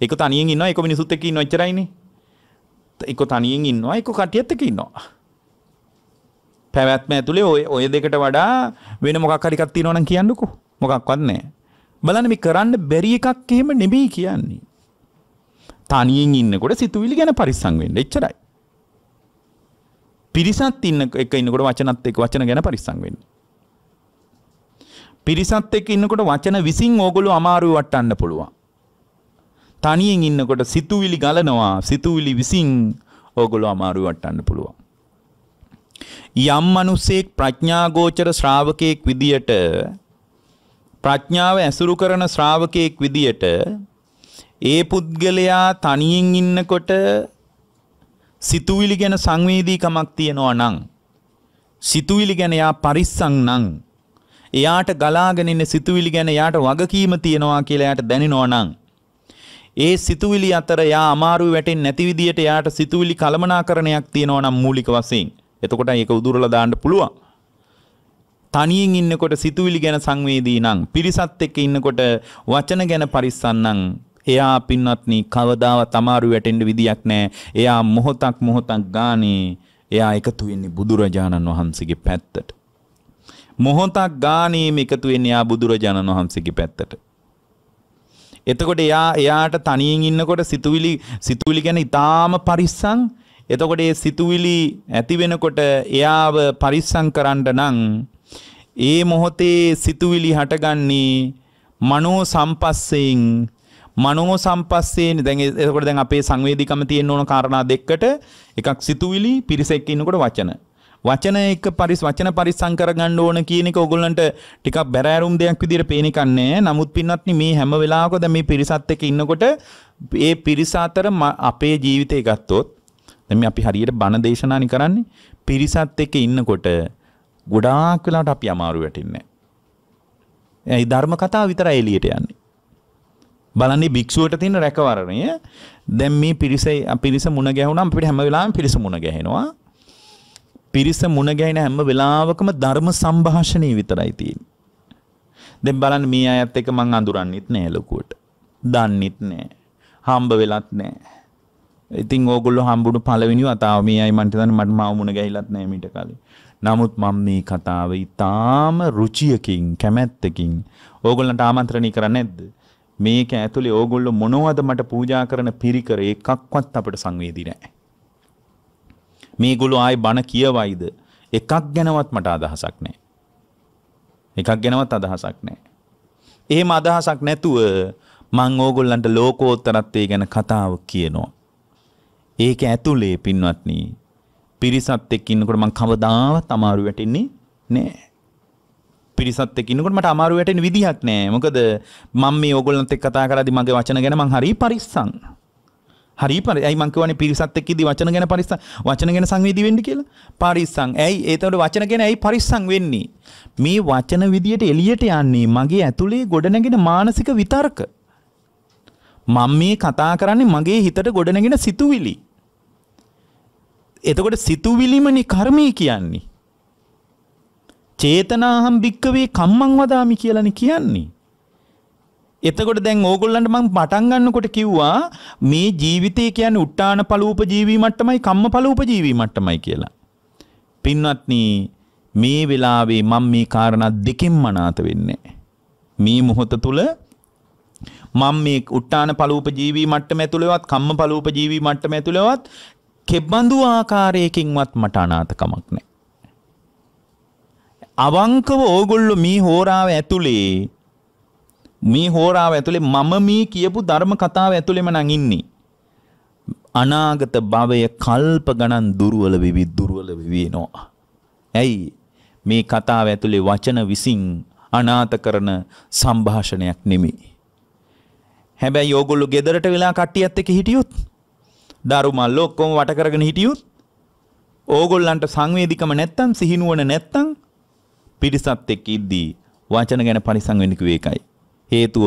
එක තනියෙන් ඉන්නවා එක මිනිසුත් එක්ක ඉන්නවා එච්චරයිනේ. එක තනියෙන් ඉන්නවා එක කටියත් එක්ක ඉන්නවා. පැවැත්ම ඇතුලේ ඔය ඔය දෙකට වඩා වෙන මොකක් හරි එකක් තියෙනවා නම් කියන්නකෝ. මොකක්වත් නැහැ. බලන්න මේ කරන්න බැරි එකක් එහෙම නෙමෙයි කියන්නේ. තනියෙන් ඉන්නකොට සිතුවිලි ගැන පරිස්සම් වෙන්න එච්චරයි. පිරිසත් ඉන්න එක ඉන්නකොට වචනත් එක්ක වචන ගැන පරිස්සම් වෙන්න. පිරිසත් එක්ක ඉන්නකොට වචන විසින් ඕගොල්ලෝ අමාරුවේ වටන්න පුළුවන්. තනියෙන් ඉන්නකොට සිතුවිලි ගලනවා සිතුවිලි විසින් ඕගොල්ලෝ අමාරුවේ වටන්න පුළුවන්. යම් මිනිසෙක් ප්‍රඥාගෝචර ශ්‍රාවකයෙක් විදියට ප්‍රඥාව ඇසුරු කරන ශ්‍රාවකයෙක් විදියට ඒ පුද්ගලයා තනියෙන් ඉන්නකොට සිතුවිලි ගැන සංවේදීකමක් තියනවා නම් සිතුවිලි ගැන යා පරිස්සම් නම් එයාට ගලාගෙන ඉන්න සිතුවිලි ගැන යාට වගකීම තියනවා කියලා යාට දැනෙනවා නම් ඒ සිතුවිලි අතර යා අමාරු වැටෙන්නේ නැති විදියට යාට සිතුවිලි කලමනාකරණයක් තියෙනවා නම් මූලික වශයෙන්. එතකොට ඒක උදුරලා දාන්න පුළුවන් තනියෙන් ඉන්නකොට සිතුවිලි ගැන සංවේදී නම් පිරිසත් එක්ක ඉන්නකොට වචන ගැන පරිස්සම් නම් එයා පින්වත්නි කවදාවත් අමාරු වැටෙන්න විදියක් නැහැ. එයා මොහොතක් මොහොතක් ගානේ එයා එකතු වෙන්නේ බුදුරජාණන් වහන්සේගේ පැත්තට. මොහොතක් ගානේම එකතු වෙන්නේ එයා බුදුරජාණන් වහන්සේගේ පැත්තට. එතකොට එයා එයාට තනියෙන් ඉන්නකොට සිතුවිලි සිතුවිලි ගැන ඊටාම පරිස්සම් එතකොට ඒ සිතුවිලි ඇති වෙනකොට එයාව පරිස්සම් කරන්න නම් ඒ මොහොතේ සිතුවිලි හටගන්නේ මනෝ සම්පස්සයෙන් මනෝ සම්පස්සයෙන් දැන් එතකොට දැන් අපේ සංවේදීකම තියෙන්න ඕන කාරණා දෙකකට එකක් සිතුවිලි පිරිස එක්ක ඉන්නකොට වචන වචන එක පරිස් වචන පරිස්සම් කරගන්න ඕන කියන එක ඕගොල්ලන්ට ටිකක් බැරෑරුම් දෙයක් විදිහට පේන එකක් නෑ. නමුත් පින්වත්නි මේ හැම වෙලාවක දැන් මේ පිරිසත් එක්ක ඉන්නකොට ඒ පිරිස අතර අපේ ජීවිතේ ගත්තොත් දැන් මේ අපි හරියට බණ දේශනානි කරන්නේ පිරිසත් එක්ක ඉන්නකොට ගොඩාක් වෙලාවට අපි අමාරු වැටෙන්නේ. ඒ ධර්ම කතාව විතරයි එළියට යන්නේ. බලන්නේ භික්ෂුවට තියෙන රැකවරණය දැන් මේ පිරිස පිරිස මුණ ගැහුණාම අපිට හැම වෙලාවෙම පිරිස මුණ ගැහෙනවා. පිරිස මුණ ගැහෙන හැම වෙලාවකම ධර්ම සංഭാෂණය විතරයි තියෙන්නේ. දැන් බලන්න මේ අයත් එක්ක මං අඳුරන්නෙත් නෑ ලොකුවට. දන්නෙත් නෑ. හම්බ වෙලත් නෑ. ඉතින් ඕගොල්ලෝ හම්බුණු පළවෙනි වතාව මේ අය මන්ට හිතන්නේ මට මාව මුණ ගැහිලත් නෑ මීට කලින්. නමුත් මම මේ කතාව ඊටාම රුචියකින් කැමැත්තකින් ඕගොල්ලන්ට ආමන්ත්‍රණය කරන්නේ නැද්ද? මේක ඇතුලේ ඕගොල්ලෝ මොනවද මට පූජා කරන පිරිකර එකක්වත් අපිට සංවේදී නැහැ. මේගොල්ලෝ ආයි බණ කියවයිද එකක් ගැනවත් මට අදහසක් නැහැ. එකක් ගැනවත් අදහසක් නැහැ. එහෙම අදහසක් නැතුව මං ඕගොල්ලන්ට ලෝකෝත්තරත්වයේ ගැන කතාව කියනවා. ඒක ඇතුලේ පින්වත්නි පිරිසත් එක්ක ඉන්නකොට මං කවදාවත් අමාරු වැටෙන්නේ නැහැ. පිරිසත් එක්ක ඉන්නකොට මට අමාරු වැටෙන විදිහක් නැහැ. මොකද මම මේ ඕගොල්ලන්ත් එක්ක කතා කරද්දි මගේ වචන ගැන මං හරි පරිස්සම්. හරි පරි. ඇයි මං කියවනේ පිරිසත් එක්ක ඉදි වචන ගැන පරිස්සම්. වචන ගැන සංවේදී වෙන්න කියලා. පරිස්සම්. ඇයි ඒතකොට වචන ගැන ඇයි පරිස්සම් වෙන්නේ? මේ වචන විදියට එළියට යන්නේ මගේ ඇතුලේ ගොඩනැගෙන මානසික විතර්ක. මම මේ කතා කරන්නේ මගේ හිතට ගොඩනැගෙන සිතුවිලි. එතකොට සිතුවිලිමනේ කර්මය කියන්නේ. චේතනාහම් භික්කවේ කම්මං වදාමි කියලානේ කියන්නේ. එතකොට දැන් ඕගොල්ලන්ට මම පටන් ගන්නකොට කිව්වා මේ ජීවිතය කියන්නේ උට්ටාන පළූප ජීවී මට්ටමයි කම්ම පළූප ජීවී මට්ටමයි කියලා. පින්වත්නි මේ වෙලාවේ මම මේ කාරණා දෙකෙන්ම අනාත වෙන්නේ. මේ මොහොත තුල මම මේ උට්ටාන පළූප ජීවී මට්ටම ඇතුළේවත් කම්ම පළූප ජීවී මට්ටම ඇතුළේවත් කෙබඳු ආකාරයකින්වත් මට අනාතකමක් නැහැ. අවංකව ඕගොල්ලෝ මේ හෝරාව ඇතුලේ මේ හෝරාව ඇතුලේ මම මේ කියපු ධර්ම කතාව ඇතුලේම නම් ඉන්නේ. අනාගත භවය කල්ප ගණන් දුර්වල වෙවි දුර්වල වෙවිනවා. ඇයි මේ කතාව ඇතුලේ වචන විසින් අනාත කරන සංഭാෂණයක් නෙමෙයි. හැබැයි ඕගොල්ලෝ ගෙදරට වෙලා කට්ටියත් එක්ක හිටියොත් දරු මල්ල ඔක්කොම වට කරගෙන හිටියොත් ඕගොල්ලන්ට සංවේදිකම නැත්තම් සිහිනුවන නැත්තම් පිරිසත් එක්ක ඉද්දී වචන ගැන පරිසං වෙන්න කිව්වේ ඒකයි. හේතුව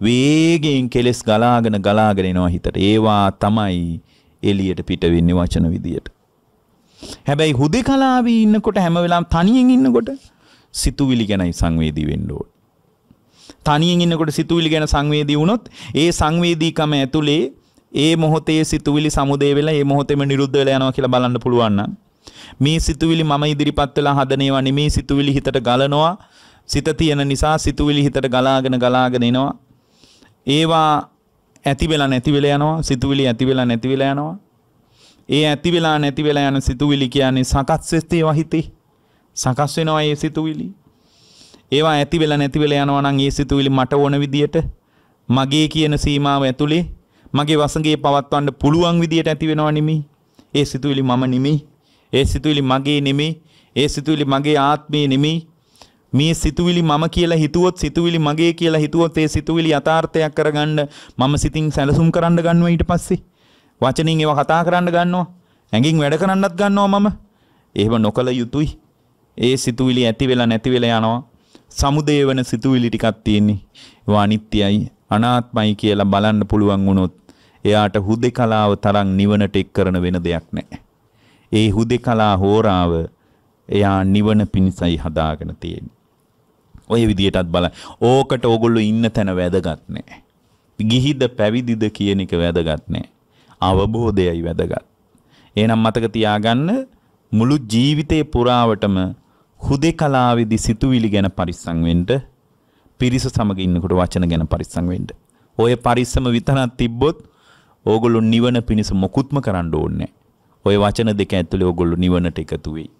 වේගයෙන් කෙලස් ගලාගෙන ගලාගෙන එනවා හිතට. ඒවා තමයි එළියට පිට වෙන්නේ වචන විදියට. හැබැයි හුදේකලාවේ ඉන්නකොට හැම වෙලාවෙම තනියෙන් ඉන්නකොට සිතුවිලි ගැනයි සංවේදී වෙන්න ඕන. තනියෙන් ඉන්නකොට සිතුවිලි ගැන සංවේදී වුණොත් ඒ සංවේදීකම ඇතුලේ ඒ මොහොතේ සිතුවිලි සමුදේ වෙලා ඒ මොහොතේම නිරුද්ධ වෙලා යනවා කියලා බලන්න පුළුවන් නම් මේ සිතුවිලි මම ඉදිරිපත් වෙලා හදන ඒවා නෙමේ සිතුවිලි හිතට ගලනවා. සිත තියෙන නිසා සිතුවිලි හිතට ගලාගෙන ගලාගෙන එනවා. ඒවා ඇති වෙලා නැති වෙලා යනවා. සිතුවිලි ඇති වෙලා නැති වෙලා යනවා. ඒ ඇති වෙලා නැති වෙලා යන සිතුවිලි කියන්නේ සකස් වෙච්ච ඒවා හිතේ. සකස් වෙනවා ඒ සිතුවිලි. ඒවා ඇති වෙලා නැති වෙලා යනවා නම් ඒ සිතුවිලි මට ඕන විදියට මගේ කියන සීමාව ඇතුලේ මගේ වසඟේ පවත්වන්න පුළුවන් විදියට ඇති වෙනව නෙමෙයි. ඒ සිතුවිලි මම නෙමෙයි. ඒ සිතුවිලි මගේ නෙමෙයි. ඒ සිතුවිලි මගේ ආත්මේ නෙමෙයි. මේ සිතුවිලි මම කියලා හිතුවොත් සිතුවිලි මගේ කියලා හිතුවොත් ඒ සිතුවිලි යථාර්ථයක් කරගන්න මම සිතින් සැලසුම් කරන්න ගන්නවා ඊට පස්සේ. වචනින් ඒවා කතා කරන්න ගන්නවා. ඇඟින් වැඩ කරන්නත් ගන්නවා මම. එහෙම නොකල යුතුයි. ඒ සිතුවිලි ඇති වෙලා නැති වෙලා යනවා. සමුදේ වෙන සිතුවිලි ටිකක් තියෙන්නේ. ඒවා අනිත්‍යයි අනාත්මයි කියලා බලන්න පුළුවන් වුණොත් එයාට හුදෙකලාව තරම් නිවනට එක් කරන වෙන දෙයක් නැහැ. ඒ හුදෙකලා හෝරාව එයා නිවන පිණිසයි හදාගෙන තියෙන්නේ. ඔය විදියටත් බල ඕකට ඕගොල්ලෝ ඉන්න තැන වැදගත් නෑ. ගිහිද පැවිදිද කියන එක වැදගත් නෑ. අවබෝධයයි වැදගත්. එහෙනම් මතක තියාගන්න මුළු ජීවිතේ පුරාවටම හුදෙකලාවේදී සිතුවිලි ගැන පරිස්සම් වෙන්න පිරිස සමග ඉන්නකොට වචන ගැන පරිස්සම් වෙන්න. ඔය පරිස්සම විතරක් තිබ්බොත් ඕගොල්ලෝ නිවන පිණිස මොකුත්ම කරන්න ඕනේ ඔය වචන දෙක ඇතුලේ ඕගොල්ලෝ නිවනට එකතු වෙයි.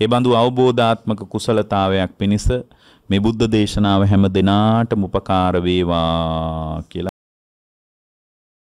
ඒ බඳු අවබෝධාත්මක කුසලතාවයක් පිණිස මේ බුද්ධ දේශනාව හැම දිනාටම උපකාර වේවා කියලා